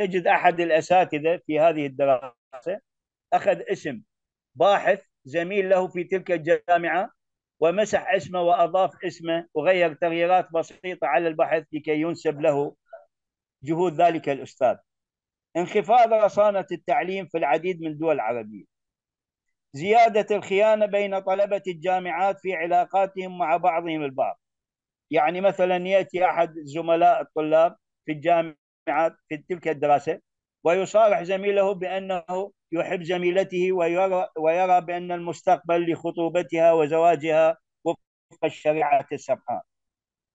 Speaker 2: تجد أحد الأساتذة في هذه الدراسة أخذ اسم باحث زميل له في تلك الجامعة ومسح اسمه وأضاف اسمه وغير تغييرات بسيطة على البحث لكي ينسب له جهود ذلك الأستاذ. انخفاض رصانة التعليم في العديد من الدول العربية. زيادة الخيانة بين طلبة الجامعات في علاقاتهم مع بعضهم البعض. يعني مثلا يأتي أحد زملاء الطلاب في الجامعات في تلك الدراسة ويصارح زميله بأنه يحب زميلته ويرى, ويرى بأن المستقبل لخطوبتها وزواجها وفق الشريعة السمحاء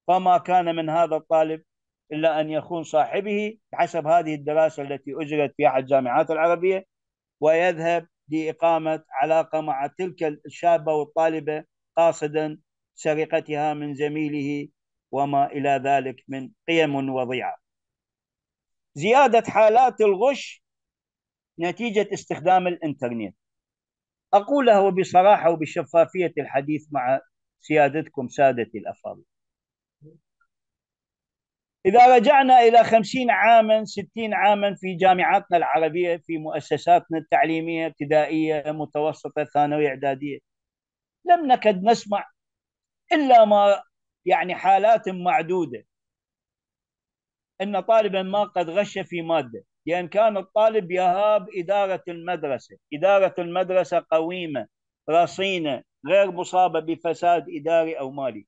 Speaker 2: فما كان من هذا الطالب إلا أن يخون صاحبه حسب هذه الدراسة التي أجرت في أحد الجامعات العربية ويذهب لإقامة علاقة مع تلك الشابة والطالبة قاصدا سرقتها من زميله وما إلى ذلك من قيم وضيعة. زيادة حالات الغش نتيجة استخدام الإنترنت. أقولها بصراحة وبشفافية الحديث مع سيادتكم سادتي الأفاضل. إذا رجعنا إلى خمسين عاما ستين عاما في جامعاتنا العربية في مؤسساتنا التعليمية ابتدائية متوسطة ثانوية إعدادية. لم نكد نسمع إلا ما يعني حالات معدودة. أن طالبا ما قد غش في مادة. لأن كان الطالب يهاب إدارة المدرسة. إدارة المدرسة قويمة رصينة غير مصابة بفساد إداري أو مالي.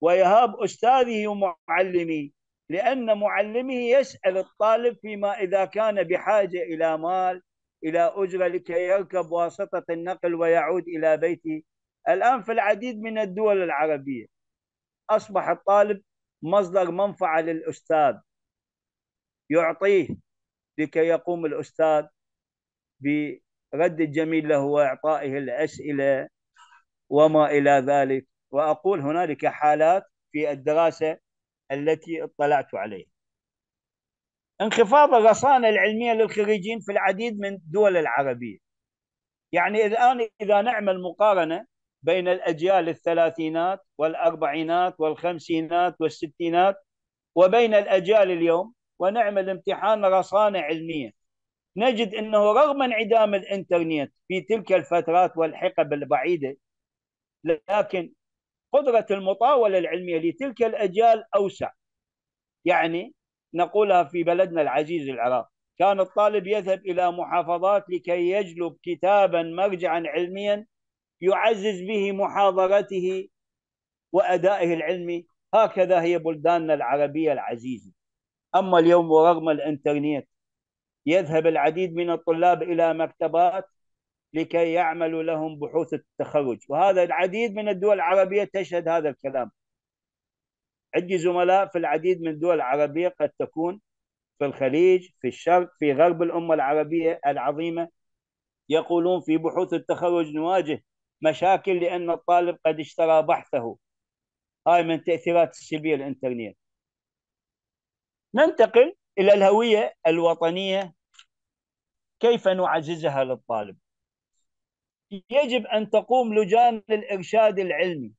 Speaker 2: ويهاب أستاذه ومعلميه لأن معلمه يسأل الطالب فيما إذا كان بحاجة إلى مال إلى أجرة لكي يركب واسطة النقل ويعود إلى بيته. الآن في العديد من الدول العربية أصبح الطالب مصدر منفعة للأستاذ. يعطيه لكي يقوم الأستاذ برد الجميل له وإعطائه الأسئلة وما إلى ذلك. وأقول هنالك حالات في الدراسة التي اطلعت عليها. انخفاض الرصانة العلمية للخريجين في العديد من الدول العربية. يعني الآن إذا نعمل مقارنة بين الأجيال الثلاثينات والأربعينات والخمسينات والستينات وبين الأجيال اليوم ونعمل امتحان رصانة علمية نجد أنه رغم انعدام الإنترنت في تلك الفترات والحقب البعيدة لكن قدرة المطاولة العلمية لتلك الأجيال أوسع. يعني نقولها في بلدنا العزيز العراق. كان الطالب يذهب إلى محافظات لكي يجلب كتابا مرجعا علميا يعزز به محاضرته وأدائه العلمي. هكذا هي بلداننا العربية العزيزة. أما اليوم ورغم الإنترنت يذهب العديد من الطلاب إلى مكتبات لكي يعملوا لهم بحوث التخرج. وهذا العديد من الدول العربية تشهد هذا الكلام. عندي زملاء في العديد من الدول العربية قد تكون في الخليج في الشرق في غرب الأمة العربية العظيمة يقولون في بحوث التخرج نواجه مشاكل لأن الطالب قد اشترى بحثه. هاي من تأثيرات السلبية الإنترنت. ننتقل إلى الهوية الوطنية. كيف نعززها للطالب؟ يجب أن تقوم لجان الإرشاد العلمي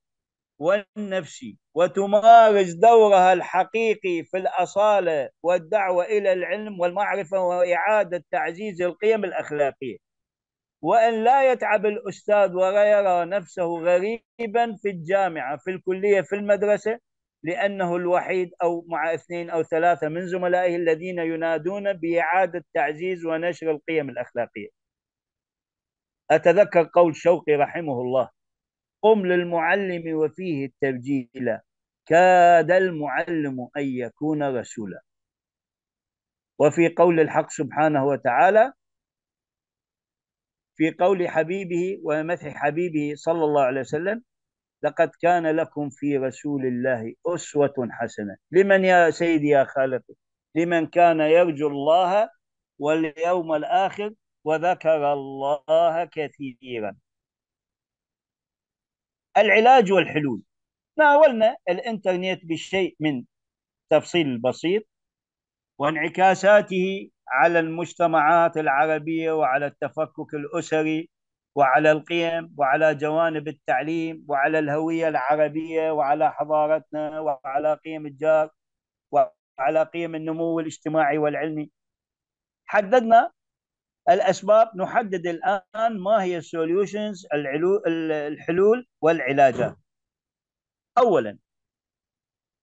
Speaker 2: والنفسي وتمارس دورها الحقيقي في الأصالة والدعوة إلى العلم والمعرفة وإعادة تعزيز القيم الأخلاقية. وأن لا يتعب الأستاذ ويرى نفسه غريبا في الجامعة في الكلية في المدرسة لأنه الوحيد أو مع اثنين أو ثلاثة من زملائه الذين ينادون بإعادة تعزيز ونشر القيم الأخلاقية. أتذكر قول شوقي رحمه الله قم للمعلم وفيه التبجيل كاد المعلم أن يكون رسولا. وفي قول الحق سبحانه وتعالى في قول حبيبه ومدح حبيبه صلى الله عليه وسلم لقد كان لكم في رسول الله أسوة حسنة. لمن يا سيدي يا خالق؟ لمن كان يرجو الله واليوم الآخر وذكر الله كثيرا. العلاج والحلول. ناولنا الإنترنت بالشيء من تفصيل بسيط وانعكاساته على المجتمعات العربية وعلى التفكك الأسري وعلى القيم وعلى جوانب التعليم وعلى الهوية العربية وعلى حضارتنا وعلى قيم الجار وعلى قيم النمو الاجتماعي والعلمي. حددنا الأسباب نحدد الآن ما هي السوليوشنز الحلول والعلاجات. أولا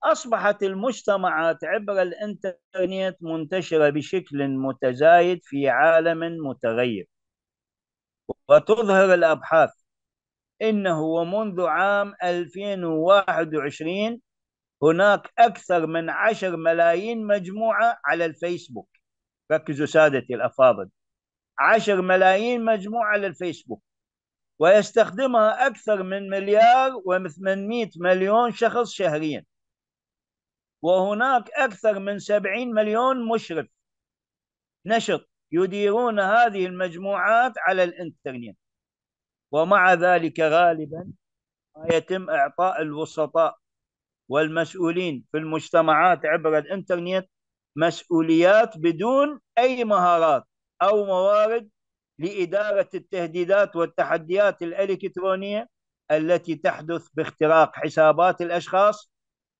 Speaker 2: أصبحت المجتمعات عبر الإنترنت منتشرة بشكل متزايد في عالم متغير. وتظهر الأبحاث إنه ومنذ عام 2021 هناك أكثر من عشر ملايين مجموعة على الفيسبوك. ركزوا سادتي الأفاضل. عشر ملايين مجموعة على الفيسبوك. ويستخدمها أكثر من مليار و800 مليون شخص شهريا. وهناك أكثر من 70 مليون مشرف. نشط. يديرون هذه المجموعات على الإنترنت. ومع ذلك غالبا ما يتم إعطاء الوسطاء والمسؤولين في المجتمعات عبر الإنترنت مسؤوليات بدون أي مهارات أو موارد لإدارة التهديدات والتحديات الإلكترونية التي تحدث باختراق حسابات الأشخاص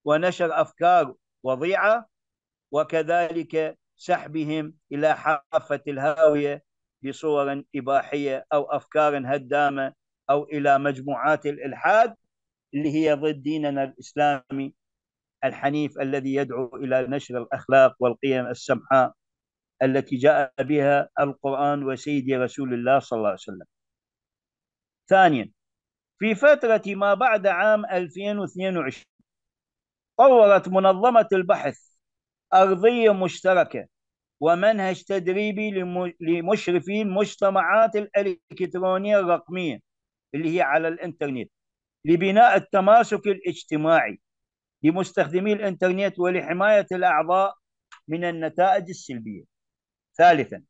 Speaker 2: ونشر أفكار وضيعة وكذلك سحبهم إلى حافة الهاوية بصور إباحية أو أفكار هدامة أو إلى مجموعات الإلحاد اللي هي ضد ديننا الإسلامي الحنيف الذي يدعو إلى نشر الأخلاق والقيم السمحاء التي جاء بها القرآن وسيدي رسول الله صلى الله عليه وسلم. ثانيا في فترة ما بعد عام 2022 طورت منظمة البحث أرضية مشتركة ومنهج تدريبي لمشرفي المجتمعات الإلكترونية الرقمية اللي هي على الإنترنت لبناء التماسك الاجتماعي لمستخدمي الإنترنت ولحماية الأعضاء من النتائج السلبية. ثالثا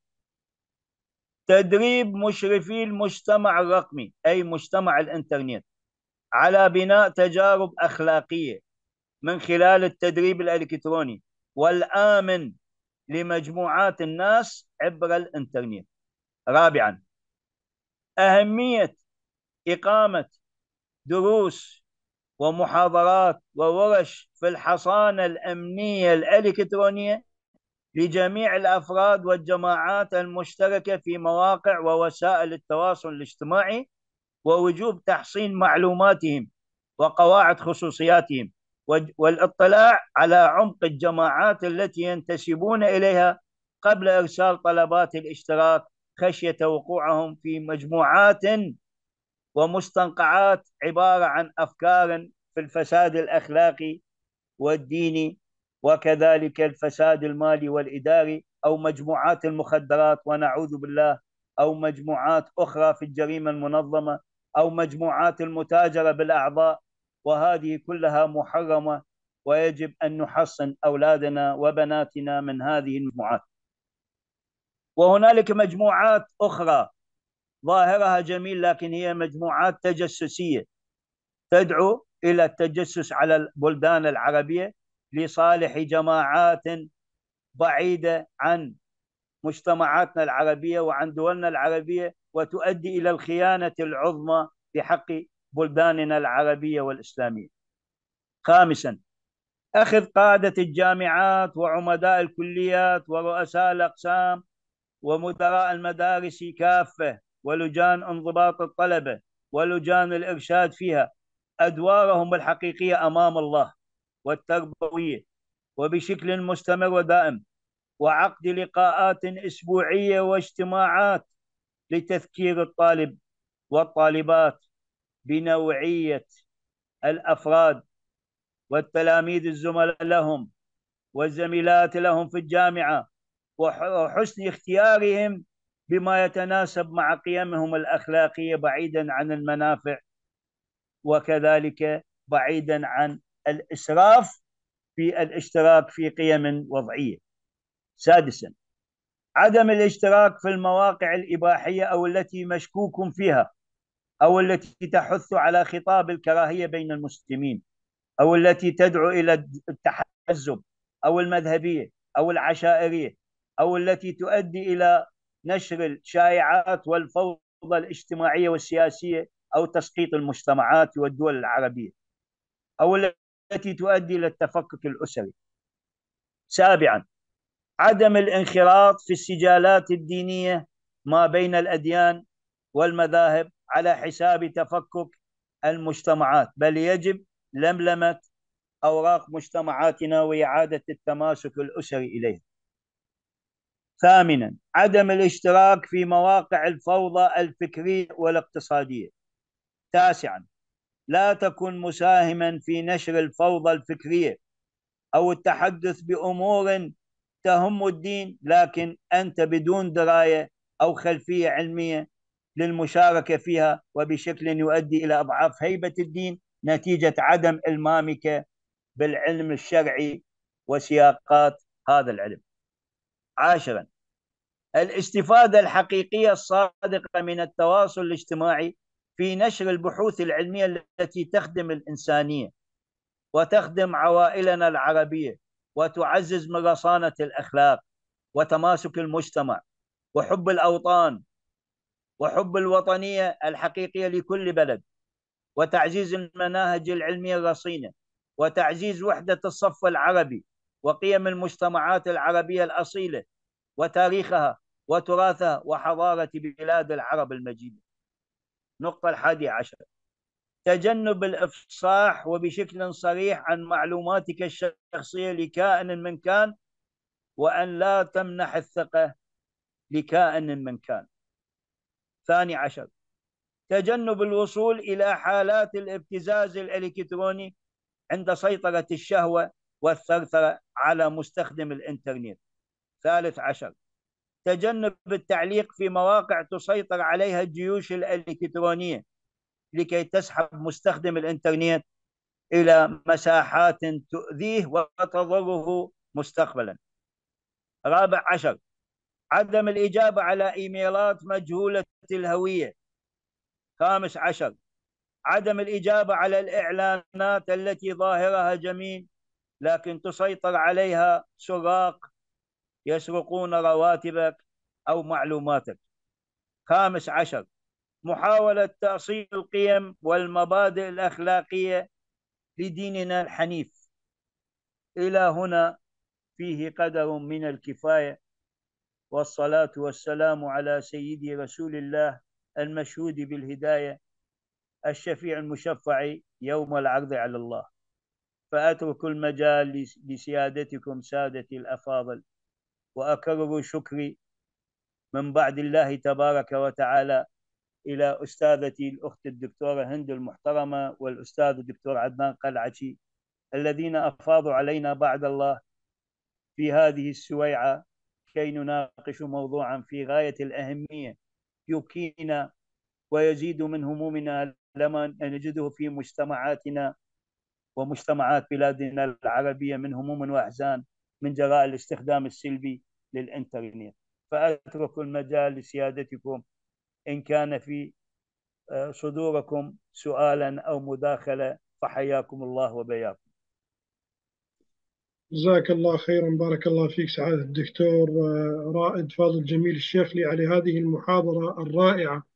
Speaker 2: تدريب مشرفي المجتمع الرقمي أي مجتمع الإنترنت على بناء تجارب أخلاقية من خلال التدريب الإلكتروني. والآمن لمجموعات الناس عبر الإنترنت. رابعا أهمية إقامة دروس ومحاضرات وورش في الحصانة الأمنية الإلكترونية لجميع الأفراد والجماعات المشتركة في مواقع ووسائل التواصل الاجتماعي ووجوب تحصين معلوماتهم وقواعد خصوصياتهم. والاطلاع على عمق الجماعات التي ينتسبون إليها قبل إرسال طلبات الاشتراك خشية وقوعهم في مجموعات ومستنقعات عبارة عن أفكار في الفساد الأخلاقي والديني وكذلك الفساد المالي والإداري أو مجموعات المخدرات ونعوذ بالله أو مجموعات أخرى في الجريمة المنظمة أو مجموعات المتاجرة بالأعضاء وهذه كلها محرمة ويجب أن نحصن أولادنا وبناتنا من هذه المجموعات وهنالك مجموعات أخرى ظاهرها جميل لكن هي مجموعات تجسسية تدعو إلى التجسس على البلدان العربية لصالح جماعات بعيدة عن مجتمعاتنا العربية وعن دولنا العربية وتؤدي إلى الخيانة العظمى في حق بلداننا العربية والإسلامية. خامسا أخذ قادة الجامعات وعمداء الكليات ورؤساء الأقسام ومدراء المدارس كافة ولجان انضباط الطلبة ولجان الإرشاد فيها. أدوارهم الحقيقية أمام الله والتربوية وبشكل مستمر ودائم وعقد لقاءات أسبوعية واجتماعات لتذكير الطالب والطالبات بنوعية الأفراد والتلاميذ الزملاء لهم والزميلات لهم في الجامعة وحسن اختيارهم بما يتناسب مع قيمهم الأخلاقية بعيدا عن المنافع وكذلك بعيدا عن الإسراف في الاشتراك في قيم وضعية. سادسا عدم الاشتراك في المواقع الإباحية أو التي مشكوك فيها. أو التي تحث على خطاب الكراهية بين المسلمين أو التي تدعو إلى التحزب أو المذهبية أو العشائرية أو التي تؤدي إلى نشر الشائعات والفوضى الاجتماعية والسياسية أو تسقيط المجتمعات والدول العربية أو التي تؤدي إلى التفكك الأسري. سابعا عدم الانخراط في السجالات الدينية ما بين الأديان والمذاهب على حساب تفكك المجتمعات بل يجب لملمة أوراق مجتمعاتنا وإعادة التماسك الأسري إليها. ثامنا عدم الاشتراك في مواقع الفوضى الفكرية والاقتصادية. تاسعا لا تكن مساهما في نشر الفوضى الفكرية أو التحدث بأمور تهم الدين لكن أنت بدون دراية أو خلفية علمية للمشاركة فيها وبشكل يؤدي إلى أضعاف هيبة الدين نتيجة عدم إلمامك بالعلم الشرعي وسياقات هذا العلم. عاشرا الاستفادة الحقيقية الصادقة من التواصل الاجتماعي في نشر البحوث العلمية التي تخدم الإنسانية وتخدم عوائلنا العربية وتعزز من رصانة الأخلاق وتماسك المجتمع وحب الأوطان وحب الوطنية الحقيقية لكل بلد وتعزيز المناهج العلمية الرصينة وتعزيز وحدة الصف العربي وقيم المجتمعات العربية الأصيلة وتاريخها وتراثها وحضارة بلاد العرب المجيدة. نقطة الحادية عشر. تجنب الإفصاح وبشكل صريح عن معلوماتك الشخصية لكائن من كان وأن لا تمنح الثقة لكائن من كان. ثاني عشر. تجنب الوصول إلى حالات الابتزاز الإلكتروني عند سيطرة الشهوة والثرثرة على مستخدم الإنترنت. ثالث عشر. تجنب التعليق في مواقع تسيطر عليها الجيوش الإلكترونية لكي تسحب مستخدم الإنترنت إلى مساحات تؤذيه وتضره مستقبلا. رابع عشر. عدم الإجابة على إيميلات مجهولة الهوية. خامس عشر. عدم الإجابة على الإعلانات التي ظاهرها جميل لكن تسيطر عليها سراق يسرقون رواتبك أو معلوماتك. خامس عشر. محاولة تأصيل القيم والمبادئ الأخلاقية لديننا الحنيف. إلى هنا فيه قدر من الكفاية. والصلاة والسلام على سيدي رسول الله المشهود بالهداية الشفيع المشفع يوم العرض على الله. فأترك المجال لسيادتكم سادتي الأفاضل وأكرر شكري من بعد الله تبارك وتعالى إلى أستاذتي الأخت الدكتورة هند المحترمة والأستاذ الدكتور عدنان قلعشي الذين أفاضوا علينا بعد الله في هذه السويعة كي نناقش موضوعا في غاية الأهمية. يبكينا ويزيد من همومنا لما نجده في مجتمعاتنا ومجتمعات بلادنا العربية من هموم وأحزان من جراء الاستخدام السلبي للإنترنت. فأترك المجال لسيادتكم. إن كان في صدوركم سؤالا أو مداخلة فحياكم الله وبياكم.
Speaker 1: جزاك الله خيرا بارك الله فيك سعادة الدكتور. رائد فاضل جميل الشيخلي على هذه المحاضرة الرائعة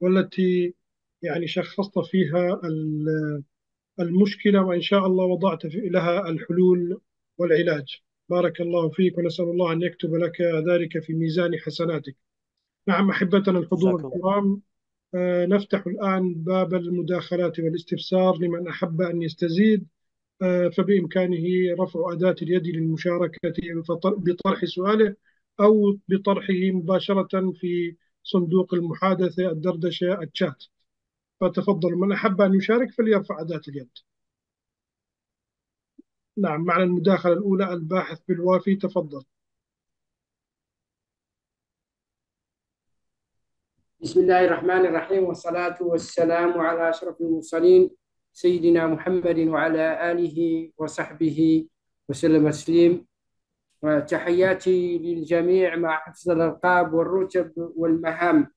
Speaker 1: والتي يعني شخصت فيها المشكلة وإن شاء الله وضعت لها الحلول والعلاج. بارك الله فيك ونسأل الله أن يكتب لك ذلك في ميزان حسناتك. نعم أحبتنا الحضور الكرام آه نفتح الآن باب المداخلات والاستفسار لمن أحب أن يستزيد. آه فبإمكانه رفع أداة اليد للمشاركة بطرح سؤاله أو بطرحه مباشرة في صندوق المحادثة الدردشة الشات. فتفضل من أحب أن يشارك فليرفع أداة اليد. نعم معنا المداخلة الأولى الباحث بالوافي تفضل.
Speaker 3: بسم الله الرحمن الرحيم والصلاة والسلام على أشرف المرسلين. سيدنا محمد وعلى آله وصحبه وسلم تسليم. وتحياتي للجميع مع حفظ الألقاب والرتب والمهام.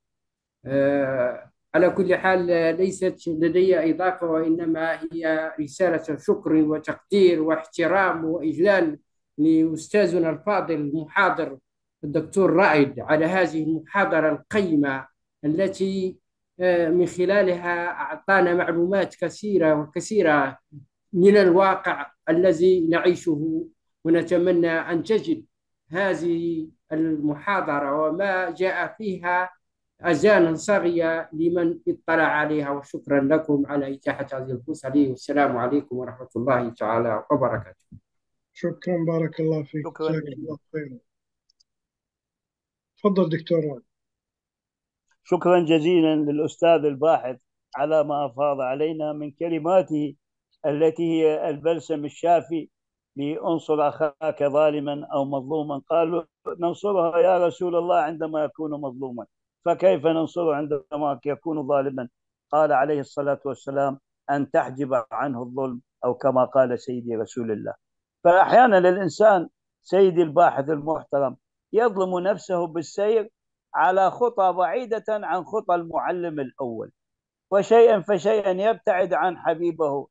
Speaker 3: على كل حال ليست لدي إضافة وإنما هي رسالة شكر وتقدير واحترام وإجلال لأستاذنا الفاضل المحاضر الدكتور رائد على هذه المحاضرة القيمة التي من خلالها أعطانا معلومات كثيرة وكثيرة من الواقع الذي نعيشه ونتمنى أن تجد هذه المحاضرة وما جاء فيها أذان صاغية لمن اطلع عليها وشكرا لكم على إتاحة هذه الفرصة لي والسلام عليكم ورحمة الله تعالى وبركاته.
Speaker 1: شكرا بارك الله فيك.
Speaker 2: شكرا.
Speaker 1: جزاك الله خيرا. تفضل دكتور رائد.
Speaker 2: شكرا جزيلا للأستاذ الباحث على ما أفاض علينا من كلماته التي هي البلسم الشافي لأنصر أخاك ظالما أو مظلوما. قالوا ننصرها يا رسول الله عندما يكون مظلوما. فكيف ننصره عندما يكون ظالما؟ قال عليه الصلاة والسلام أن تحجب عنه الظلم أو كما قال سيدي رسول الله. فأحيانا الإنسان سيدي الباحث المحترم يظلم نفسه بالسير على خطى بعيدة عن خطى المعلم الأول. وشيئا فشيئا يبتعد عن حبيبه.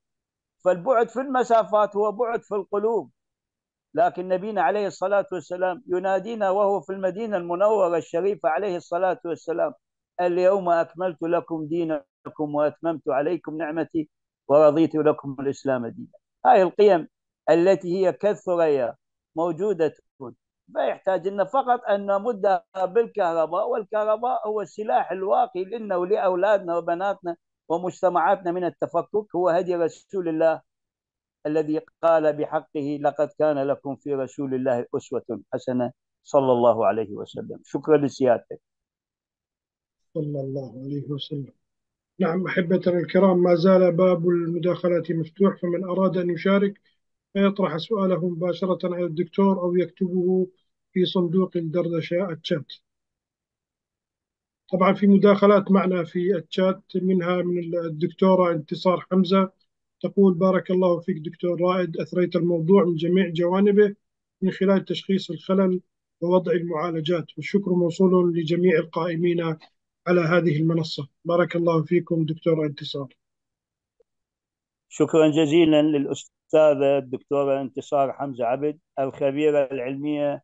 Speaker 2: فالبعد في المسافات هو بعد في القلوب. لكن نبينا عليه الصلاة والسلام ينادينا وهو في المدينة المنورة الشريفة عليه الصلاة والسلام اليوم أكملت لكم دينكم وأتممت عليكم نعمتي ورضيت لكم الإسلام دينا. هاي القيم التي هي كالثريا موجودة. فيحتاج لنا فقط أن نمدها بالكهرباء والكهرباء هو السلاح الواقي لنا ولأولادنا وبناتنا ومجتمعاتنا من التفكك هو هدي رسول الله الذي قال بحقه لقد كان لكم في رسول الله أسوة حسنة صلى الله عليه وسلم. شكرا لسيادتك.
Speaker 1: صلى الله عليه وسلم. نعم أحبتنا الكرام ما زال باب المداخلات مفتوح فمن أراد أن يشارك فيطرح سؤاله مباشرة على الدكتور أو يكتبه في صندوق الدردشة الشات. طبعا في مداخلات معنا في الشات منها من الدكتورة انتصار حمزة تقول بارك الله فيك دكتور رائد أثريت الموضوع من جميع جوانبه من خلال تشخيص الخلل ووضع المعالجات والشكر موصول لجميع القائمين على هذه المنصة. بارك الله فيكم دكتور انتصار.
Speaker 2: شكرا جزيلا للأستاذة الدكتورة انتصار حمزة عبد الخبيرة العلمية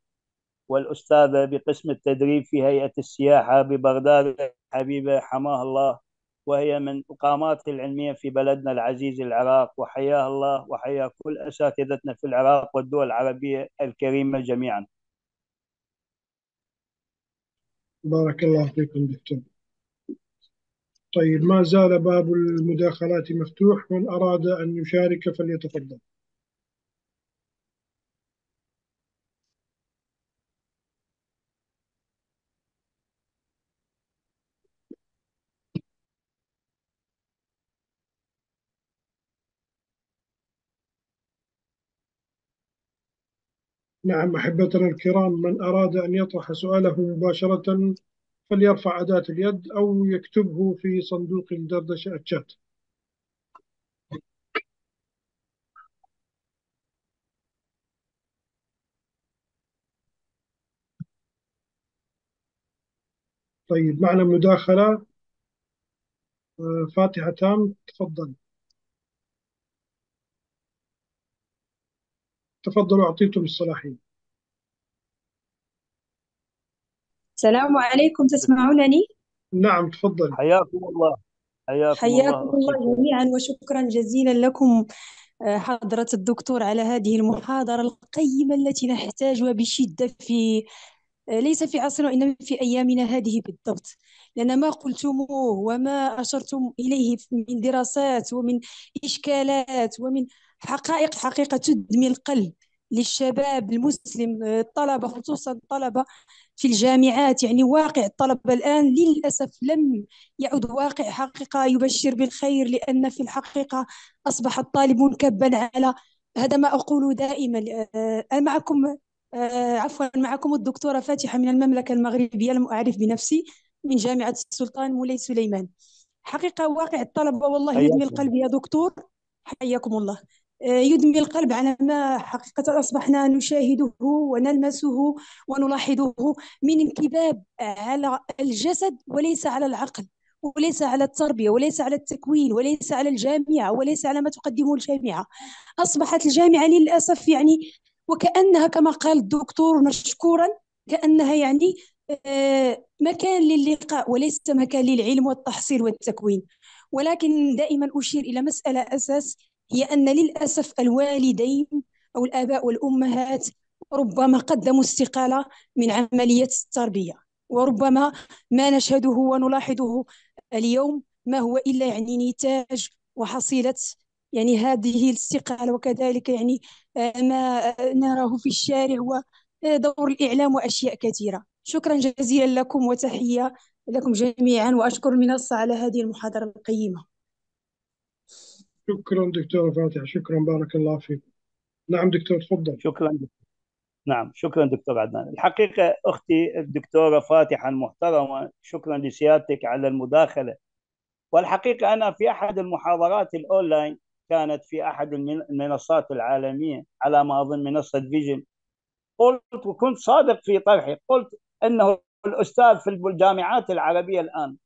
Speaker 2: والأستاذة بقسم التدريب في هيئة السياحة ببغداد حبيبة حماها الله وهي من القامات العلمية في بلدنا العزيز العراق. وحياها الله وحيا كل أساتذتنا في العراق والدول العربية الكريمة جميعا.
Speaker 1: بارك الله فيكم دكتور. طيب ما زال باب المداخلات مفتوح من أراد أن يشارك فليتفضل. نعم أحبتنا الكرام من أراد أن يطرح سؤاله مباشرة فليرفع أداة اليد أو يكتبه في صندوق الدردشة الشات. طيب معنا مداخلة. آه، فاتحة تام تفضل. تفضلوا أعطيتم الصلاحية.
Speaker 4: السلام عليكم تسمعونني؟
Speaker 1: نعم تفضل.
Speaker 2: حياكم الله. حياكم,
Speaker 4: حياكم
Speaker 2: الله
Speaker 4: الله جميعا وشكرا جزيلا لكم آه، حضرة الدكتور على هذه المحاضرة القيمة التي نحتاجها بشدة في آه، ليس في عصرنا وإنما في أيامنا هذه بالضبط. لأن ما قلتموه وما أشرتم إليه من دراسات ومن إشكالات ومن حقائق حقيقة تدمي القلب للشباب المسلم آه، الطلبة خصوصا الطلبة في الجامعات يعني واقع الطلبة الآن للأسف لم يعد واقع حقيقة يبشر بالخير لأن في الحقيقة أصبح الطالب منكبا على هذا ما أقول دائما. آه، أنا معكم آه، عفوا معكم الدكتورة فاتحة من المملكة المغربية لم أعرف بنفسي من جامعة السلطان مولاي سليمان. حقيقة واقع الطلبة والله يدمي. القلب يا دكتور. حياكم الله. يدمي القلب على ما حقيقة أصبحنا نشاهده ونلمسه ونلاحظه من انكباب على الجسد وليس على العقل وليس على التربية وليس على التكوين وليس على الجامعة وليس على ما تقدمه الجامعة. أصبحت الجامعة للأسف يعني وكأنها كما قال الدكتور مشكورا كأنها يعني آه، مكان للقاء وليس مكان للعلم والتحصيل والتكوين. ولكن دائما أشير إلى مسألة أساس هي أن للأسف الوالدين أو الآباء والأمهات ربما قدموا استقالة من عملية التربية وربما ما نشهده ونلاحظه اليوم ما هو إلا يعني نتاج وحصيلة يعني هذه الاستقالة وكذلك يعني ما نراه في الشارع ودور الإعلام وأشياء كثيرة. شكرا جزيلا لكم وتحية لكم جميعا وأشكر المنصة على هذه المحاضرة القيمة.
Speaker 1: شكرا دكتورة فاتحة شكرا بارك الله فيك. نعم دكتور تفضل.
Speaker 2: شكرا نعم شكرا دكتور عدنان. الحقيقة أختي الدكتورة فاتحة المحترمة شكرا لسيادتك على المداخلة. والحقيقة أنا في أحد المحاضرات الأونلاين كانت في أحد المنصات العالمية على ما أظن منصة Vision. قلت وكنت صادق في طرحي قلت أنه الأستاذ في الجامعات العربية الآن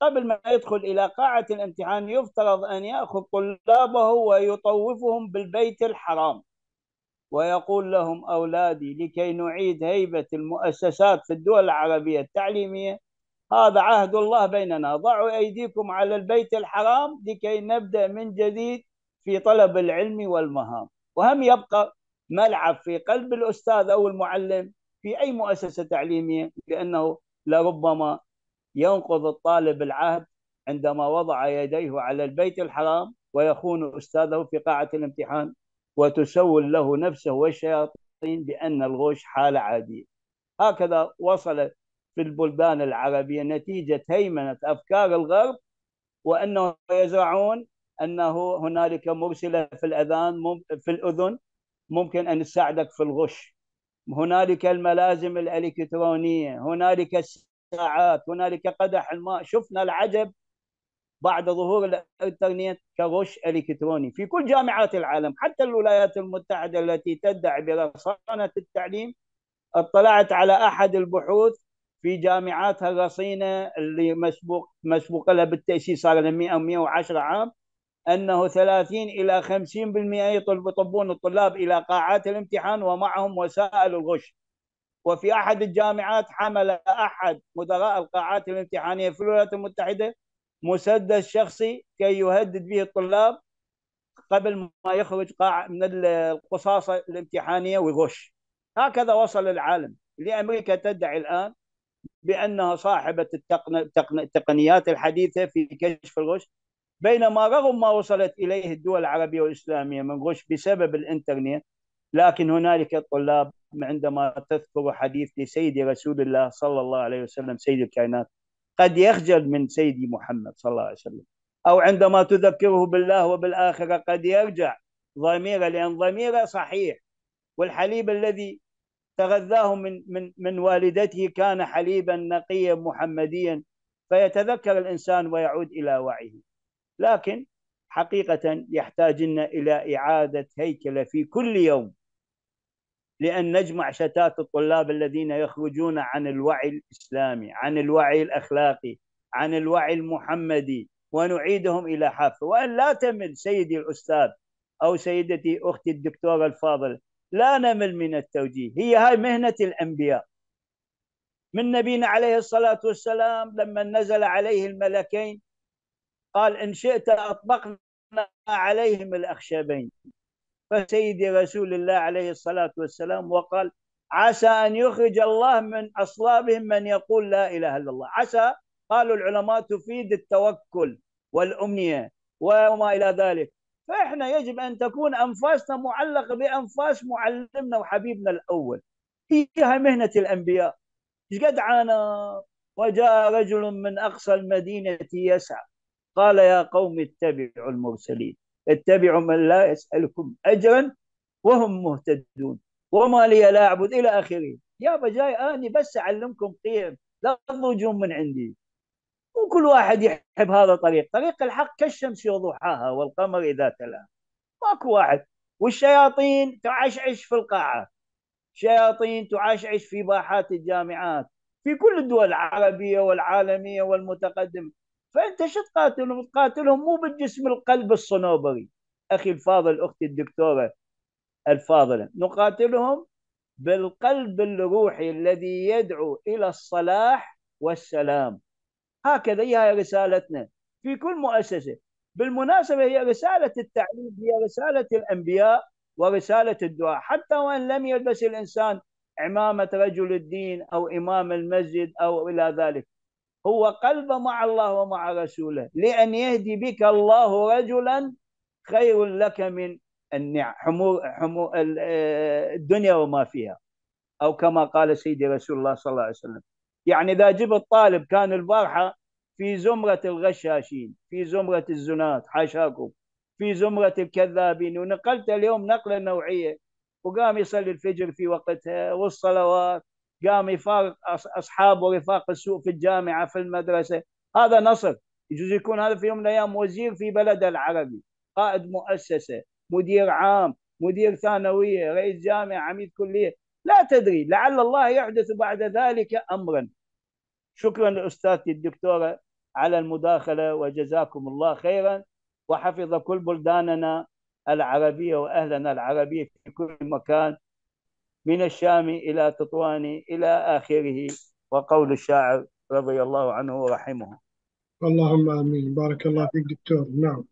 Speaker 2: قبل ما يدخل إلى قاعة الامتحان يفترض أن يأخذ طلابه ويطوفهم بالبيت الحرام. ويقول لهم أولادي لكي نعيد هيبة المؤسسات في الدول العربية التعليمية هذا عهد الله بيننا. ضعوا أيديكم على البيت الحرام لكي نبدأ من جديد في طلب العلم والمهام. وهم يبقى ملعب في قلب الأستاذ أو المعلم في أي مؤسسة تعليمية لأنه لربما ينقض الطالب العهد عندما وضع يديه على البيت الحرام ويخون أستاذه في قاعة الامتحان وتسول له نفسه والشياطين بأن الغش حالة عادية هكذا وصل في البلدان العربية نتيجة هيمنة أفكار الغرب وأنه يزرعون أنه هنالك مرسلة في الأذان في الأذن ممكن أن تساعدك في الغش. هنالك الملازم الإلكترونية هنالك الساعات هنالك قدح الماء. شفنا العجب بعد ظهور الإنترنت كغش إلكتروني في كل جامعات العالم حتى الولايات المتحدة التي تدعي برصانة التعليم اطلعت على أحد البحوث في جامعاتها الرصينة اللي مسبوق مسبوق لها بالتأسيس صار لها 100 أو 110 عام أنه 30 إلى 50% يطلب يطبون الطلاب إلى قاعات الامتحان ومعهم وسائل الغش. وفي أحد الجامعات حمل أحد مدراء القاعات الامتحانية في الولايات المتحدة مسدس شخصي كي يهدد به الطلاب قبل ما يخرج قاع من القصاصة الامتحانية ويغش. هكذا وصل العالم. لأمريكا تدعي الآن بأنها صاحبة التقنيات الحديثة في كشف الغش. بينما رغم ما وصلت إليه الدول العربية والإسلامية من غش بسبب الإنترنت لكن هنالك الطلاب عندما تذكر حديث لسيدي رسول الله صلى الله عليه وسلم سيد الكائنات قد يخجل من سيدي محمد صلى الله عليه وسلم. أو عندما تذكره بالله وبالآخرة قد يرجع ضميره لأن ضميره صحيح. والحليب الذي تغذاه من من من والدته كان حليبا نقيا محمديا فيتذكر الإنسان ويعود إلى وعيه. لكن حقيقة يحتاجنا إلى إعادة هيكله في كل يوم. لأن نجمع شتات الطلاب الذين يخرجون عن الوعي الإسلامي عن الوعي الأخلاقي عن الوعي المحمدي ونعيدهم إلى حافة. وأن لا تمل سيدي الأستاذ أو سيدتي أختي الدكتورة الفاضلة لا نمل من التوجيه. هي هاي مهنة الأنبياء. من نبينا عليه الصلاة والسلام لما نزل عليه الملكين قال إن شئت أطبقنا عليهم الأخشبين. فسيدي رسول الله عليه الصلاة والسلام وقال عسى أن يخرج الله من أصلابهم من يقول لا إله إلا الله. عسى قالوا العلماء تفيد التوكل والأمنية وما إلى ذلك. فإحنا يجب أن تكون أنفاسنا معلقة بأنفاس معلمنا وحبيبنا الأول. هي مهنة الأنبياء. إيش قد عانى؟ وجاء رجل من أقصى المدينة يسعى. قال يا قوم اتبعوا المرسلين. اتبعوا من لا يسألكم أجرا وهم مهتدون. وما لي لا أعبد إلى آخره. يابا جاي أني بس أعلمكم قيم لا تضجون من عندي. وكل واحد يحب هذا الطريق طريق الحق كالشمس وضحاها والقمر إذا تلاها. ماكو واحد. والشياطين تعشعش في القاعات شياطين تعشعش في باحات الجامعات. في كل الدول العربية والعالمية والمتقدمة. فأنت شو تقاتلهم؟ تقاتلهم مو بالجسم القلب الصنوبري. أخي الفاضل أختي الدكتورة الفاضلة نقاتلهم بالقلب الروحي الذي يدعو إلى الصلاح والسلام. هكذا هي رسالتنا في كل مؤسسة. بالمناسبة هي رسالة التعليم هي رسالة الأنبياء ورسالة الدعاء. حتى وإن لم يلبس الإنسان عمامة رجل الدين أو إمام المسجد أو إلى ذلك. هو قلبه مع الله ومع رسوله. لأن يهدي بك الله رجلا خير لك من حمور حمور الدنيا وما فيها. أو كما قال سيدي رسول الله صلى الله عليه وسلم. يعني إذا جبت طالب كان البارحة في زمرة الغشاشين في زمرة الزنات حاشاكم في زمرة الكذابين. ونقلت اليوم نقلة نوعية وقام يصلي الفجر في وقتها والصلوات. قام يفارق أصحابه ورفاق السوء في الجامعة في المدرسة. هذا نصر. يجوز يكون هذا في يوم من الأيام وزير في بلده العربي. قائد مؤسسة مدير عام مدير ثانوية رئيس جامعة عميد كلية. لا تدري. لعل الله يحدث بعد ذلك أمرا. شكرا لأستاذتي الدكتورة على المداخلة وجزاكم الله خيرا وحفظ كل بلداننا العربية وأهلنا العربية في كل مكان. من الشام إلى تطوان إلى آخره وقول الشاعر رضي الله عنه ورحمه.
Speaker 1: اللهم آمين. بارك الله فيك دكتور. نعم.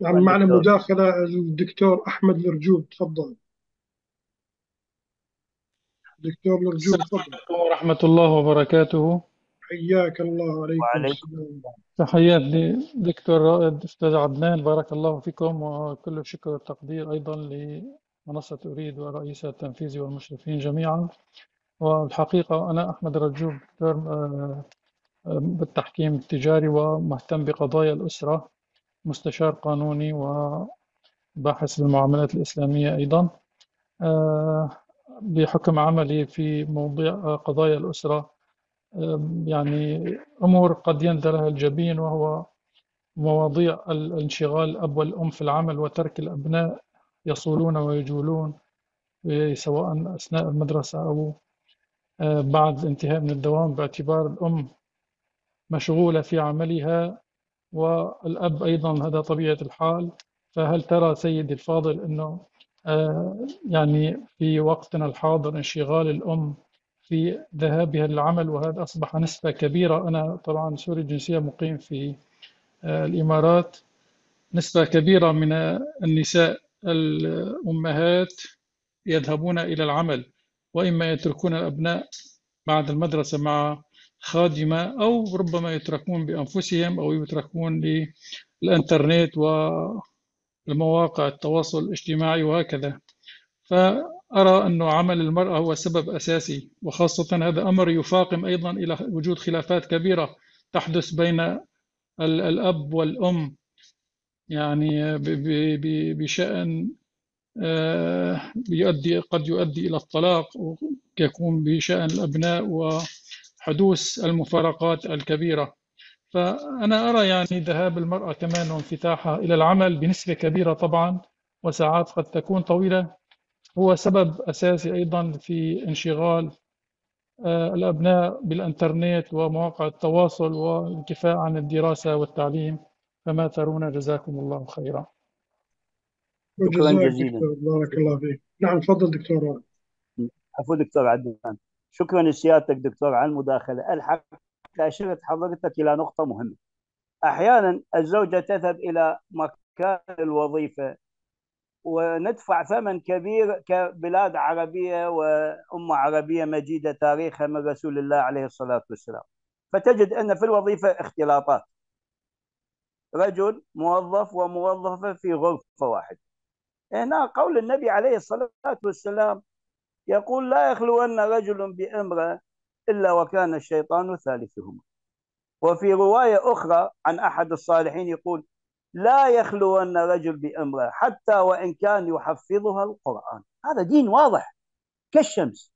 Speaker 1: نعم معنا مداخلة الدكتور أحمد الرجوب تفضل. دكتور الرجوب تفضل
Speaker 5: ورحمة الله وبركاته.
Speaker 1: حياك الله عليكم
Speaker 2: وعليكم
Speaker 1: السلام.
Speaker 5: تحيات لدكتور رائد أستاذ عدنان. بارك الله فيكم وكل الشكر والتقدير أيضا لمنصة أريد ورئيسها التنفيذي والمشرفين جميعا. والحقيقة أنا أحمد دكتور آه، آه، بالتحكيم التجاري ومهتم بقضايا الأسرة مستشار قانوني وباحث بالمعاملات الإسلامية أيضا. آه، بحكم عملي في موضوع قضايا الأسرة يعني أمور قد يندى لها الجبين وهو مواضيع الانشغال الأب والأم في العمل وترك الأبناء يصولون ويجولون سواء أثناء المدرسة أو آه، بعد الانتهاء من الدوام باعتبار الأم مشغولة في عملها والأب أيضا هذا طبيعة الحال. فهل ترى سيدي الفاضل أنه آه، يعني في وقتنا الحاضر انشغال الأم في ذهابها للعمل وهذا أصبح نسبة كبيرة؟ أنا طبعا سوري الجنسية مقيم في آه، الإمارات. نسبة كبيرة من النساء الأمهات يذهبون إلى العمل وإما يتركون الأبناء بعد المدرسة مع خادمة أو ربما يتركون بأنفسهم أو يتركون للإنترنت ومواقع التواصل الاجتماعي وهكذا. فأرى أن عمل المرأة هو سبب أساسي وخاصة هذا أمر يفاقم أيضا إلى وجود خلافات كبيرة تحدث بين الأب والأم. يعني بشأن آه، يؤدي قد يؤدي إلى الطلاق ويكون بشأن الأبناء وحدوث المفارقات الكبيرة. فأنا أرى يعني ذهاب المرأة كمان وانفتاحها إلى العمل بنسبة كبيرة طبعا وساعات قد تكون طويلة. هو سبب أساسي أيضا في انشغال آه، الأبناء بالإنترنت ومواقع التواصل والانكفاء عن الدراسة والتعليم. فما ترون جزاكم الله خيرا.
Speaker 2: شكرا جزيلا.
Speaker 1: بارك الله فيك. نعم تفضل دكتور.
Speaker 2: عفوا دكتور عدنان. شكرا لسيادتك دكتور على المداخلة. الحقيقة أشرت حضرتك إلى نقطة مهمة. أحيانا الزوجة تذهب إلى مكان الوظيفة وندفع ثمن كبير كبلاد عربية وأمة عربية مجيدة تاريخها من رسول الله عليه الصلاة والسلام. فتجد أن في الوظيفة اختلاطات. رجل موظف وموظفة في غرفة واحدة. هنا قول النبي عليه الصلاة والسلام يقول لا يخلون رجل بامرأة إلا وكان الشيطان ثالثهما. وفي رواية أخرى عن أحد الصالحين يقول لا يخلون رجل بامرأة حتى وإن كان يحفظها القرآن. هذا دين واضح كالشمس.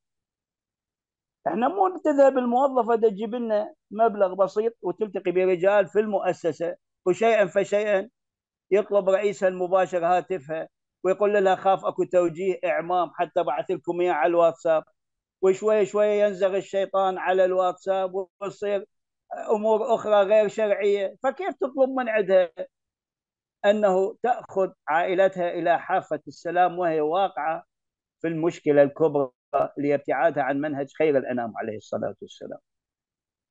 Speaker 2: إحنا مو تذهب الموظفة تجيب لنا مبلغ بسيط وتلتقي برجال في المؤسسة وشيئا فشيئا يطلب رئيسها المباشر هاتفها ويقول لها خاف أكو توجيه إعمام حتى بعث لكم إياه على الواتساب. وشوي شوي ينزغ الشيطان على الواتساب وتصير أمور أخرى غير شرعية. فكيف تطلب من عندها؟ أنه تأخذ عائلتها إلى حافة السلام وهي واقعة في المشكلة الكبرى لابتعادها عن منهج خير الأنام عليه الصلاة والسلام.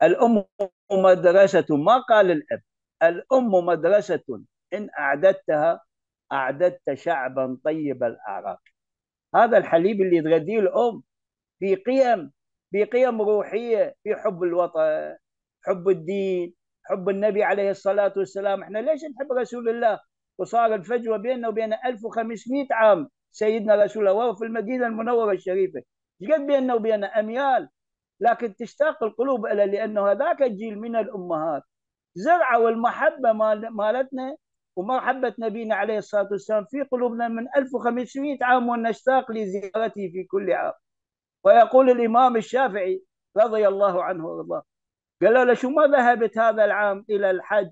Speaker 2: الأم مدرسة ما قال الأب. الأم مدرسة. إن أعددتها أعددت شعبا طيب الأعراق. هذا الحليب اللي تغذيه الأم في قيم في قيم روحية في حب الوطن حب الدين حب النبي عليه الصلاة والسلام. إحنا ليش نحب رسول الله؟ وصار الفجوة بيننا وبين 1500 عام سيدنا رسول الله وهو في المدينة المنورة الشريفة. قد بيننا وبين أميال. لكن تشتاق القلوب إلى لأنه هذاك الجيل من الأمهات. زرعوا المحبة مالتنا ومحبة نبينا عليه الصلاة والسلام في قلوبنا من 1500 عام ونشتاق لزيارته في كل عام. ويقول الإمام الشافعي رضي الله عنه وأرضاه قال له شو ما ذهبت هذا العام إلى الحج؟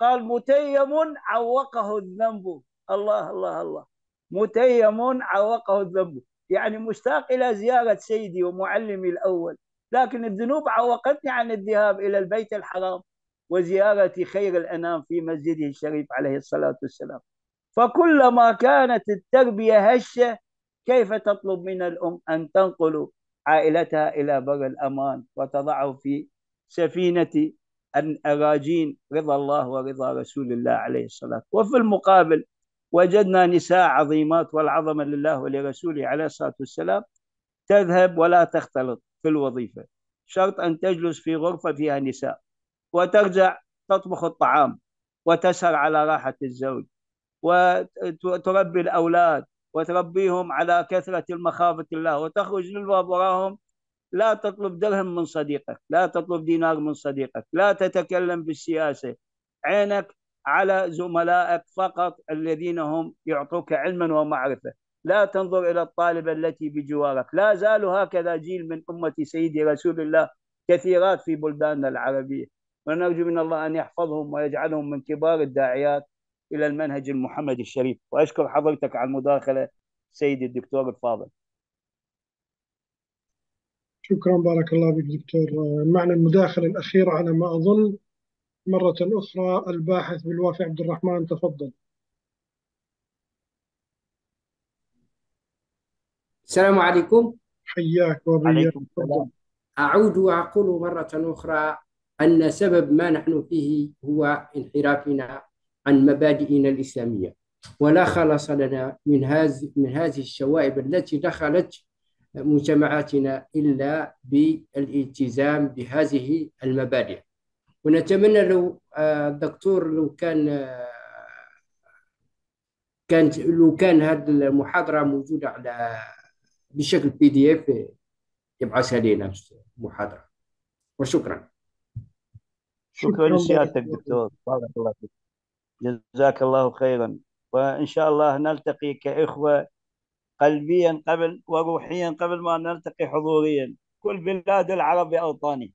Speaker 2: قال متيم عوقه الذنب. الله الله الله. متيم عوقه الذنب. يعني مشتاق إلى زيارة سيدي ومعلمي الأول لكن الذنوب عوقتني عن الذهاب إلى البيت الحرام. وزيارة خير الأنام في مسجده الشريف عليه الصلاة والسلام. فكلما كانت التربية هشة كيف تطلب من الأم أن تنقل عائلتها إلى بر الأمان وتضعه في سفينة الأراجين رضا الله ورضا رسول الله عليه الصلاة وفي المقابل وجدنا نساء عظيمات والعظمة لله ولرسوله عليه الصلاة والسلام تذهب ولا تختلط في الوظيفة شرط أن تجلس في غرفة فيها نساء. وترجع تطبخ الطعام وتسهر على راحة الزوج وتربي الأولاد وتربيهم على كثرة المخافة الله وتخرج للباب وراهم لا تطلب درهم من صديقك لا تطلب دينار من صديقك لا تتكلم بالسياسة. عينك على زملائك فقط الذين هم يعطوك علما ومعرفة. لا تنظر إلى الطالبة التي بجوارك. لا زالوا هكذا جيل من أمة سيدي رسول الله كثيرات في بلداننا العربية. ونرجو من الله أن يحفظهم ويجعلهم من كبار الداعيات إلى المنهج المحمدي الشريف. وأشكر حضرتك على المداخلة سيدي الدكتور الفاضل.
Speaker 1: شكرا بارك الله بك دكتور. معنا المداخلة الأخيرة على ما أظن. مرة أخرى الباحث بالوافي عبد الرحمن تفضل.
Speaker 3: السلام عليكم.
Speaker 1: حياك وبياك.
Speaker 3: أعود وأقول مرة أخرى أن سبب ما نحن فيه هو انحرافنا عن مبادئنا الإسلامية. ولا خلاص لنا من هذه من هذه الشوائب التي دخلت مجتمعاتنا إلا بالالتزام بهذه المبادئ. ونتمنى لو الدكتور لو كان كانت لو كان هذه المحاضرة موجودة على بشكل بي دي اف يبعثها لنا المحاضرة وشكرا.
Speaker 2: شكرا لسيادتك دكتور. بارك الله فيك. جزاك الله خيرا. وإن شاء الله نلتقي كإخوة قلبيا قبل وروحيا قبل ما نلتقي حضوريا. كل بلاد العرب أوطاني.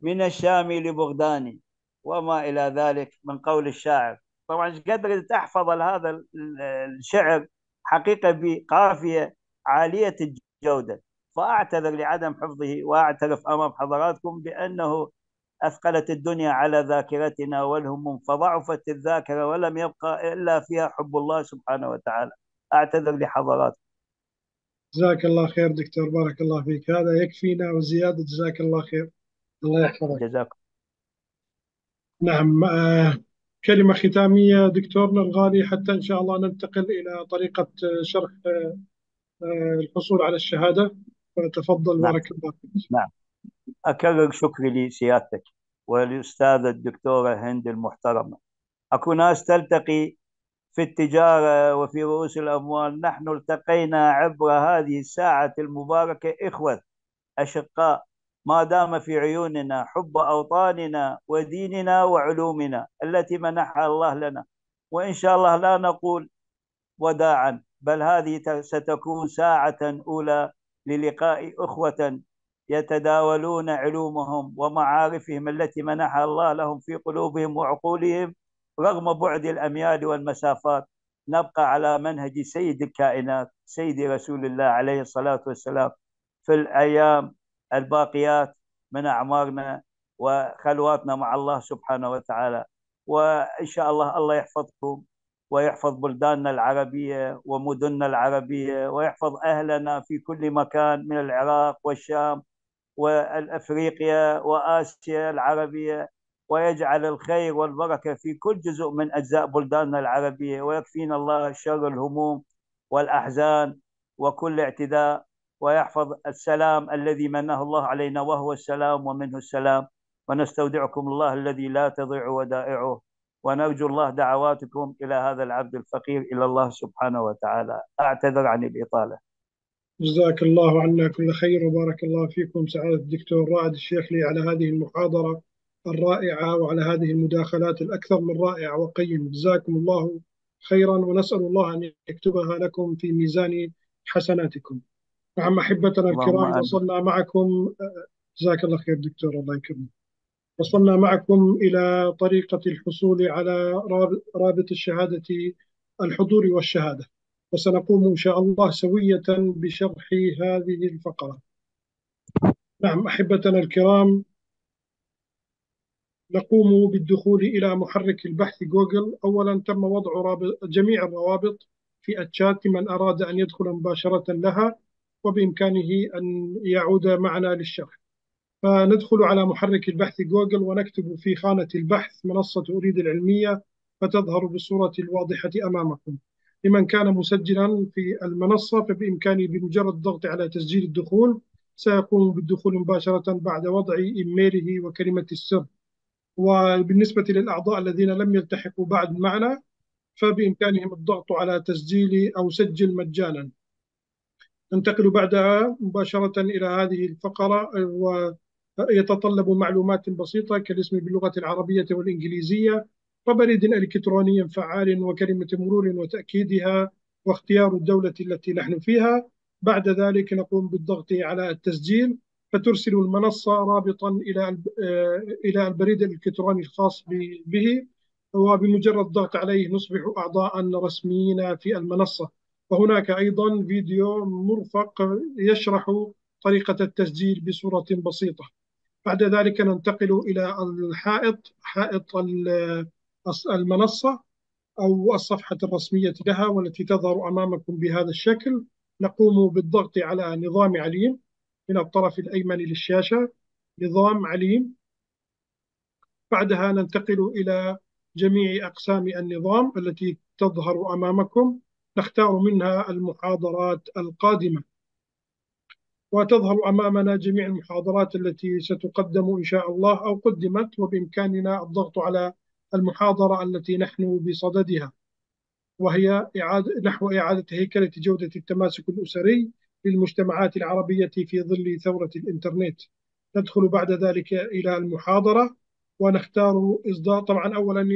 Speaker 2: من الشام لبغداني وما إلى ذلك من قول الشاعر. طبعا قدر تحفظ هذا الشعر؟ حقيقة بقافية عالية الجودة. فأعتذر لعدم حفظه وأعترف أمام حضراتكم بأنه أثقلت الدنيا على ذاكرتنا والهموم فضعفت الذاكرة ولم يبقى إلا فيها حب الله سبحانه وتعالى. أعتذر لحضراتكم.
Speaker 1: جزاك الله خير دكتور بارك الله فيك. هذا يكفينا وزيادة جزاك الله خير. الله يحفظك.
Speaker 2: جزاكم.
Speaker 1: نعم آه كلمة ختامية دكتورنا الغالي حتى إن شاء الله ننتقل إلى طريقة شرح آه الحصول على الشهادة. فتفضل
Speaker 2: نعم.
Speaker 1: بارك الله فيك.
Speaker 2: نعم. أكرر شكري لسيادتك وللأستاذة الدكتورة هند المحترمة. أكو ناس تلتقي في التجارة وفي رؤوس الأموال. نحن التقينا عبر هذه الساعة المباركة. إخوة أشقاء ما دام في عيوننا حب أوطاننا وديننا وعلومنا التي منحها الله لنا وإن شاء الله لا نقول وداعا بل هذه ستكون ساعة أولى للقاء أخوة يتداولون علومهم ومعارفهم التي منحها الله لهم في قلوبهم وعقولهم رغم بعد الأميال والمسافات. نبقى على منهج سيد الكائنات سيد رسول الله عليه الصلاة والسلام. في الأيام الباقيات من أعمارنا وخلواتنا مع الله سبحانه وتعالى. وإن شاء الله الله يحفظكم ويحفظ بلداننا العربية ومدننا العربية ويحفظ أهلنا في كل مكان من العراق والشام. والأفريقيا وآسيا العربية ويجعل الخير والبركة في كل جزء من أجزاء بلداننا العربية ويكفينا الله شر الهموم والأحزان وكل اعتداء ويحفظ السلام الذي منه الله علينا وهو السلام ومنه السلام. ونستودعكم الله الذي لا تضيع ودائعه. ونرجو الله دعواتكم إلى هذا العبد الفقير إلى الله سبحانه وتعالى. أعتذر عن الإطالة
Speaker 1: جزاك الله عنا كل خير وبارك الله فيكم. سعادة الدكتور رائد الشيخلي على هذه المحاضرة الرائعة وعلى هذه المداخلات الأكثر من رائعة وقيمة. جزاكم الله خيرا ونسأل الله أن يكتبها لكم في ميزان حسناتكم. نعم أحبتنا الكرام وصلنا معكم جزاك الله خير دكتور الله يكرمك. وصلنا معكم إلى طريقة الحصول على رابط الشهادة الحضور والشهادة. وسنقوم إن شاء الله سوية بشرح هذه الفقرة. نعم أحبتنا الكرام نقوم بالدخول إلى محرك البحث جوجل. أولا تم وضع رابط جميع الروابط في الشات لمن أراد أن يدخل مباشرة لها وبإمكانه أن يعود معنا للشرح. فندخل على محرك البحث جوجل ونكتب في خانة البحث منصة أريد العلمية فتظهر بالصورة الواضحة أمامكم. لمن كان مسجلا في المنصة فبإمكانه بمجرد الضغط على تسجيل الدخول سيقوم بالدخول مباشرة بعد وضع إيميله وكلمة السر. وبالنسبة للأعضاء الذين لم يلتحقوا بعد معنا فبإمكانهم الضغط على تسجيل أو سجل مجانا. ننتقل بعدها مباشرة إلى هذه الفقرة ويتطلب معلومات بسيطة كالاسم باللغة العربية والإنجليزية. وبريد إلكتروني فعال وكلمة مرور وتأكيدها واختيار الدولة التي نحن فيها. بعد ذلك نقوم بالضغط على التسجيل فترسل المنصة رابطا إلى إلى البريد الإلكتروني الخاص به وبمجرد الضغط عليه نصبح أعضاء رسميين في المنصة. وهناك أيضا فيديو مرفق يشرح طريقة التسجيل بصورة بسيطة. بعد ذلك ننتقل إلى الحائط حائط المنصة أو الصفحة الرسمية لها والتي تظهر أمامكم بهذا الشكل. نقوم بالضغط على نظام عليم من الطرف الأيمن للشاشة. نظام عليم بعدها ننتقل إلى جميع أقسام النظام التي تظهر أمامكم. نختار منها المحاضرات القادمة. وتظهر أمامنا جميع المحاضرات التي ستقدم إن شاء الله أو قدمت وبإمكاننا الضغط على المحاضرة التي نحن بصددها وهي إعادة نحو إعادة هيكلة جودة التماسك الأسري للمجتمعات العربية في ظل ثورة الإنترنت. ندخل بعد ذلك إلى المحاضرة ونختار إصدار طبعا أولا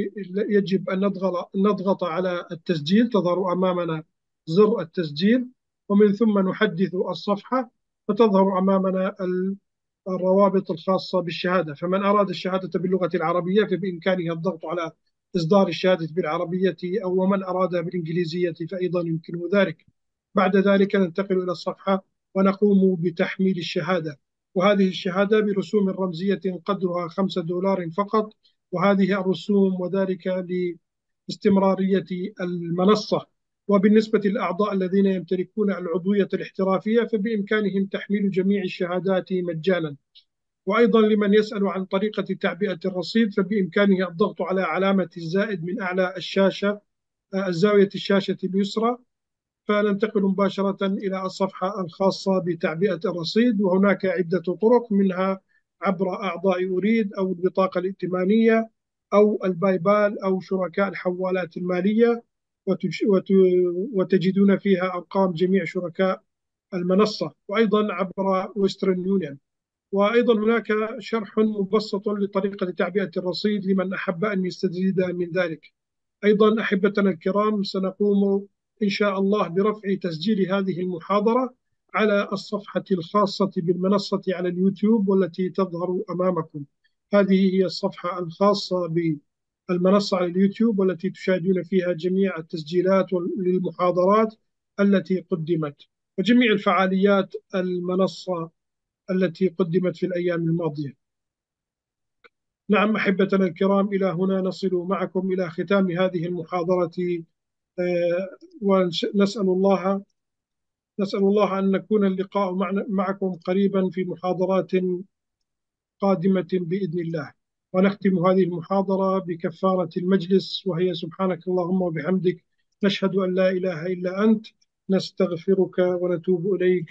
Speaker 1: يجب أن نضغط, نضغط على التسجيل تظهر أمامنا زر التسجيل ومن ثم نحدث الصفحة فتظهر أمامنا الروابط الخاصة بالشهادة. فمن أراد الشهادة باللغة العربية فبإمكانه الضغط على إصدار الشهادة بالعربية أو ومن أرادها بالإنجليزية فأيضا يمكنه ذلك. بعد ذلك ننتقل إلى الصفحة ونقوم بتحميل الشهادة. وهذه الشهادة برسوم رمزية قدرها خمسة دولار فقط وهذه الرسوم وذلك لاستمرارية المنصة. وبالنسبة للأعضاء الذين يمتلكون العضوية الاحترافية فبإمكانهم تحميل جميع الشهادات مجانا. وأيضا لمن يسأل عن طريقة تعبئة الرصيد فبإمكانه الضغط على علامة الزائد من أعلى الشاشة الزاوية الشاشة اليسرى. فننتقل مباشرة إلى الصفحة الخاصة بتعبئة الرصيد. وهناك عدة طرق منها عبر أعضاء أريد أو البطاقة الائتمانية أو البايبال أو شركاء الحوالات المالية. وتجدون فيها أرقام جميع شركاء المنصة وأيضا عبر ويسترن يونيون وأيضا هناك شرح مبسط لطريقة تعبئة الرصيد لمن أحب أن يستزيد من ذلك. أيضا أحبتنا الكرام سنقوم إن شاء الله برفع تسجيل هذه المحاضرة على الصفحة الخاصة بالمنصة على اليوتيوب والتي تظهر أمامكم. هذه هي الصفحة الخاصة بالمنصة على اليوتيوب والتي تشاهدون فيها جميع التسجيلات للمحاضرات التي قدمت. وجميع الفعاليات المنصة التي قدمت في الأيام الماضية. نعم أحبتنا الكرام إلى هنا نصل معكم إلى ختام هذه المحاضرة. ونسأل الله نسأل الله أن نكون اللقاء معكم قريبا في محاضرات قادمة بإذن الله. ونختم هذه المحاضرة بكفارة المجلس وهي سبحانك اللهم وبحمدك نشهد أن لا إله إلا أنت نستغفرك ونتوب إليك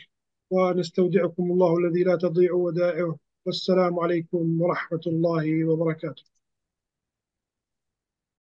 Speaker 1: ونستودعكم الله الذي لا تضيع ودائعه. والسلام عليكم ورحمة الله وبركاته.